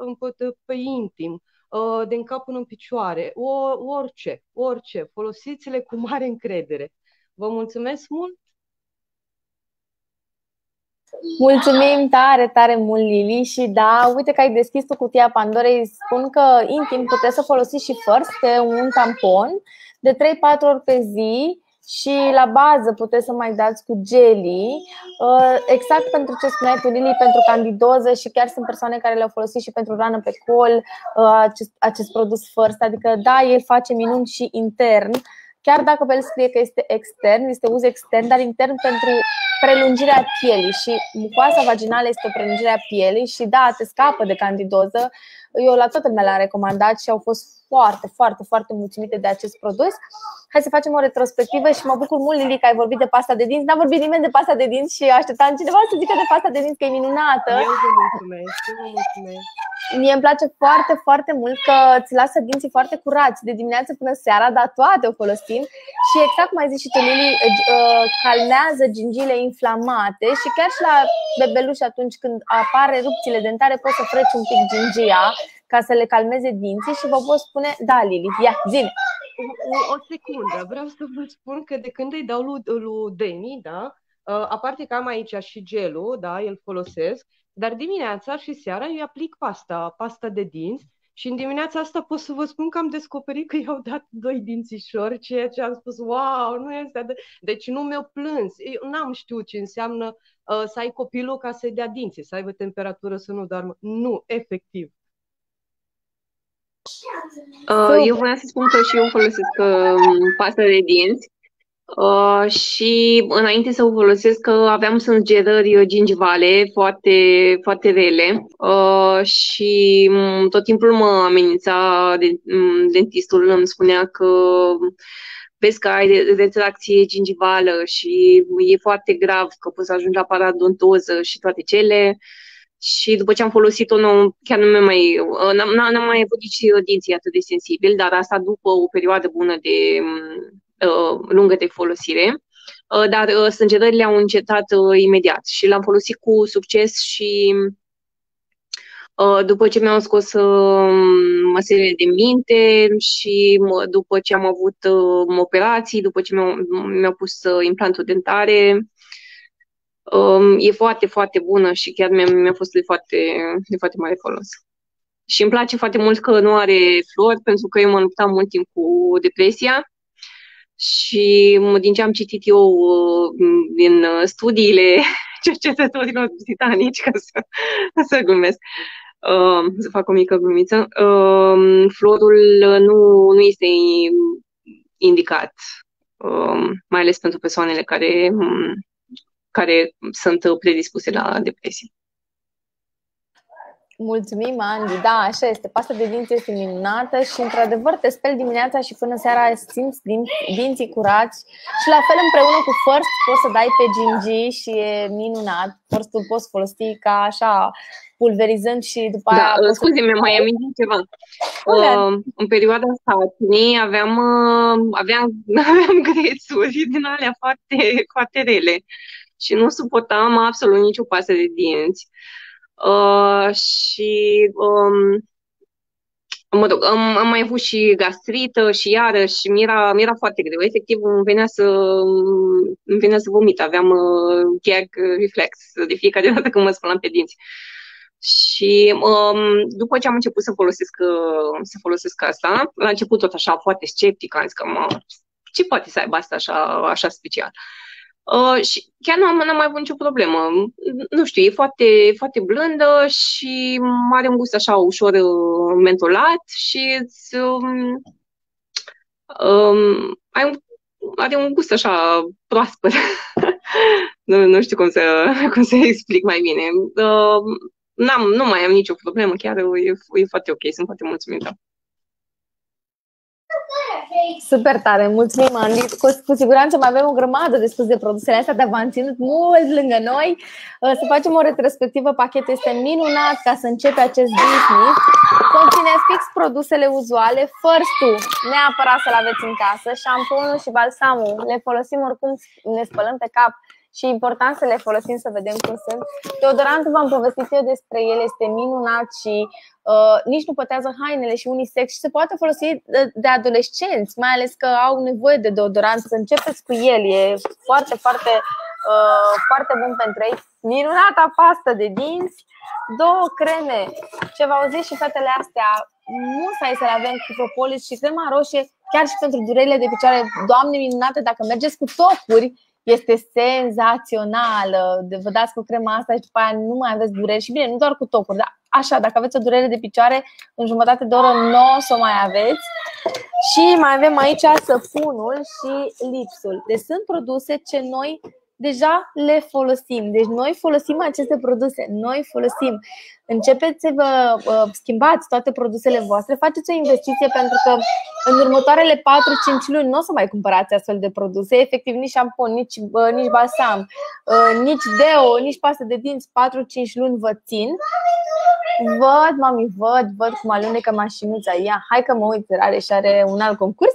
pe intim, Uh, din cap până în picioare, o, orice, orice, folosiți-le cu mare încredere. Vă mulțumesc mult! Mulțumim tare, tare mult, Lili, și da, uite că ai deschis tu cutia Pandorei, spun că intim puteți să folosiți și pe un tampon de 3-4 ori pe zi și la bază puteți să mai dați cu jelly, uh, exact pentru ce spuneai tu, Lili, pentru candidoză și chiar sunt persoane care le-au folosit și pentru rană pe col uh, acest, acest produs first, adică da, el face minuni și intern, chiar dacă pe el scrie că este extern, este uz extern, dar intern pentru prelungirea pielii. Și mucoasa vaginală este o prelungire a pielii și da, te scapă de candidoză. Eu la toată lumea l-am recomandat și au fost foarte, foarte, foarte mulțumite de acest produs. Hai să facem o retrospectivă și mă bucur mult, Lili, că ai vorbit de pasta de dinți. N-a vorbit nimeni de pasta de dinți și așteptam cineva să zică de pasta de dinți că e minunată. Eu vă mulțumesc, eu vă mulțumesc. mie îmi place foarte, foarte mult că îți lasă dinții foarte curați de dimineață până seara, dar toate o folosim și exact cum ai zis și tu, Lili, uh, calmează gingile inflamate și chiar și la bebeluși atunci când apar erupțiile dentare poți să freci un pic gingia ca să le calmeze dinții și vă pot spune, da, Lili, ia, zine. O, o secundă, vreau să vă spun că de când îi dau lui, lui Deni, da, uh, aparte că am aici și gelul, da, îl folosesc, dar dimineața și seara îi aplic pasta, pasta de dinți și în dimineața asta pot să vă spun că am descoperit că i-au dat doi dințișori, ceea ce am spus, wow, nu este atât. Deci nu mi-au plâns. Eu n-am știut ce înseamnă uh, să ai copilul ca să-i dea dinții, să aibă temperatură, să nu doarmă. Nu, efectiv. Uh, eu vreau să spun că și eu folosesc uh, pasta de dinți Uh, și înainte să o folosesc că aveam sângerări gingivale foarte, foarte rele uh, și mm, tot timpul mă amenința mm, dentistul, îmi spunea că vezi că ai retracție gingivală și e foarte grav, că poți să ajungi la paradontoză și toate cele. Și după ce am folosit-o, nu, chiar nu mi mai, uh, n-am, n-am mai avut nici dinții atât de sensibili, dar asta după o perioadă bună de mm, Uh, lungă de folosire, uh, dar uh, sângerările au încetat imediat și l-am folosit cu succes și după ce mi-au scos măsele de minte și după ce am avut operații, după ce mi-au, mi-au pus implantul dentare, um, e foarte, foarte bună și chiar mi-a, mi-a fost de foarte, de foarte mare folos. Și îmi place foarte mult că nu are flori, pentru că eu mă luptam mult timp cu depresia și din ce am citit eu din studiile *laughs* cercetătorilor britanici, ca să, *laughs* să glumesc, să fac o mică glumiță, florul nu, nu este indicat, mai ales pentru persoanele care, care sunt predispuse la depresie. Mulțumim, Andy. Da, așa este. Pasta de dinți este minunată și, într-adevăr, te speli dimineața și până seara simți din, dinții curați și, la fel, împreună cu First, poți să dai pe gingii și e minunat. First poți folosi ca așa pulverizând și după da, aia... Da, scuze-mi, mai am ceva. Uh, în perioada asta aveam, uh, aveam, *laughs* aveam grețuri din alea foarte, foarte rele și nu suportam absolut nicio pasă de dinți. Uh, și um, mă rog, am, am mai avut și gastrită și iarăși mi era, mi era foarte greu. Efectiv, îmi venea să, îmi venea să vomit. Aveam uh, gag reflex de fiecare *laughs* dată când mă spălam pe dinți. Și um, după ce am început să folosesc, uh, să folosesc asta, la început tot așa foarte sceptic, am zis că mă, ce poate să aibă asta așa, așa special? Uh, Uh, și chiar nu am, n-am mai avut nicio problemă. Nu știu, e foarte, foarte blândă și are un gust așa ușor uh, mentolat și îți, um, um, ai un, are un gust așa proaspăt. *laughs* nu, nu știu cum să, *laughs* cum să explic mai bine. Uh, n-am, nu mai am nicio problemă, chiar e, e foarte ok, sunt foarte mulțumită. Super tare, mulțumim, Andy. Cu, cu siguranță mai avem o grămadă de spus de produsele astea, dar v-am ținut mult lângă noi. Uh, să facem o retrospectivă, pachetul este minunat ca să începe acest business. Conține fix produsele uzuale, first tu, neapărat să-l aveți în casă, șamponul și balsamul. Le folosim oricum, ne spălăm pe cap și e important să le folosim să vedem cum sunt. Deodorantul v-am povestit eu despre el, este minunat și uh, nici nu pătează hainele și unisex și se poate folosi de, de adolescenți, mai ales că au nevoie de deodorant, să începeți cu el, e foarte, foarte, uh, foarte bun pentru ei. Minunata pastă de dinți, două creme, ce v-au zis și fetele astea, nu să să le avem cu propolis și crema roșie, chiar și pentru durerile de picioare, doamne minunate, dacă mergeți cu tocuri, este senzațională. De vă dați cu crema asta și după aia nu mai aveți dureri. Și bine, nu doar cu tocuri, dar așa, dacă aveți o durere de picioare, în jumătate de oră nu o să o mai aveți. Și mai avem aici săpunul și lipsul. Deci sunt produse ce noi deja le folosim. Deci noi folosim aceste produse, noi folosim. Începeți să vă uh, schimbați toate produsele voastre, faceți o investiție pentru că în următoarele 4-5 luni nu o să mai cumpărați astfel de produse, efectiv nici șampon, nici, uh, nici balsam, uh, nici deo, nici pastă de dinți, 4-5 luni vă țin. Văd, mami, văd, văd cum alunecă mașinuța. Ia, hai că mă uit, are și are un alt concurs.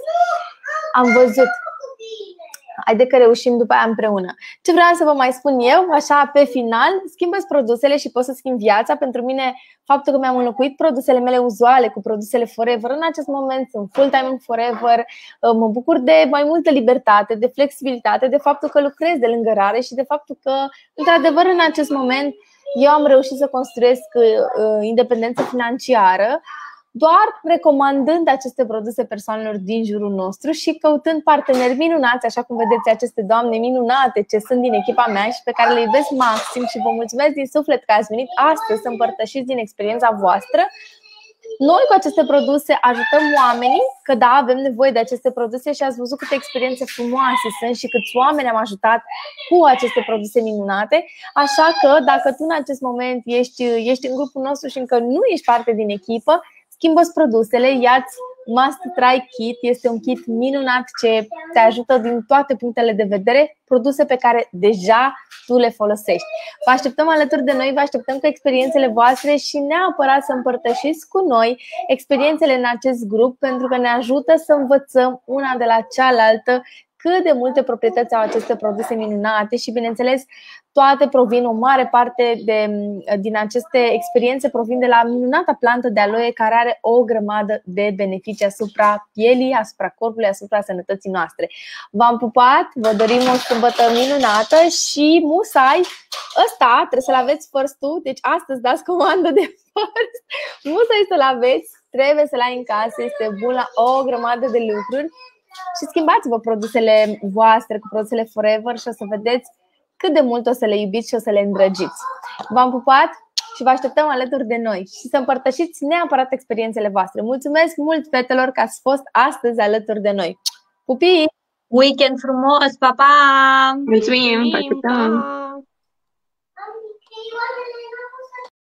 Am văzut. Haide că reușim după aia împreună. Ce vreau să vă mai spun eu, așa pe final, schimbă produsele și poți să schimbi viața. Pentru mine, faptul că mi-am înlocuit produsele mele uzuale cu produsele Forever, în acest moment sunt full-time în Forever, mă bucur de mai multă libertate, de flexibilitate, de faptul că lucrez de lângă rare și de faptul că, într-adevăr, în acest moment eu am reușit să construiesc uh, independență financiară doar recomandând aceste produse persoanelor din jurul nostru și căutând parteneri minunați, așa cum vedeți aceste doamne minunate ce sunt din echipa mea și pe care le iubesc maxim și vă mulțumesc din suflet că ați venit astăzi să împărtășiți din experiența voastră noi cu aceste produse ajutăm oamenii, că da, avem nevoie de aceste produse și ați văzut câte experiențe frumoase sunt și câți oameni am ajutat cu aceste produse minunate. Așa că dacă tu în acest moment ești, ești în grupul nostru și încă nu ești parte din echipă, schimbă produsele, ia-ți Must Try Kit, este un kit minunat ce te ajută din toate punctele de vedere, produse pe care deja tu le folosești. Vă așteptăm alături de noi, vă așteptăm cu experiențele voastre și neapărat să împărtășiți cu noi experiențele în acest grup pentru că ne ajută să învățăm una de la cealaltă cât de multe proprietăți au aceste produse minunate și, bineînțeles, toate provin, o mare parte de, din aceste experiențe provin de la minunata plantă de aloe care are o grămadă de beneficii asupra pielii, asupra corpului, asupra sănătății noastre. V-am pupat, vă dorim o sâmbătă minunată și musai, ăsta trebuie să-l aveți first tu, deci astăzi dați comandă de *laughs* first, musai să-l aveți, trebuie să-l ai în casă, este bun la o grămadă de lucruri și schimbați-vă produsele voastre cu produsele Forever și o să vedeți cât de mult o să le iubiți și o să le îndrăgiți. V-am pupat și vă așteptăm alături de noi și să împărtășiți neapărat experiențele voastre. Mulțumesc mult, fetelor, că ați fost astăzi alături de noi. Pupii! Weekend frumos! Pa, pa! Mulțumim! Pa, pa!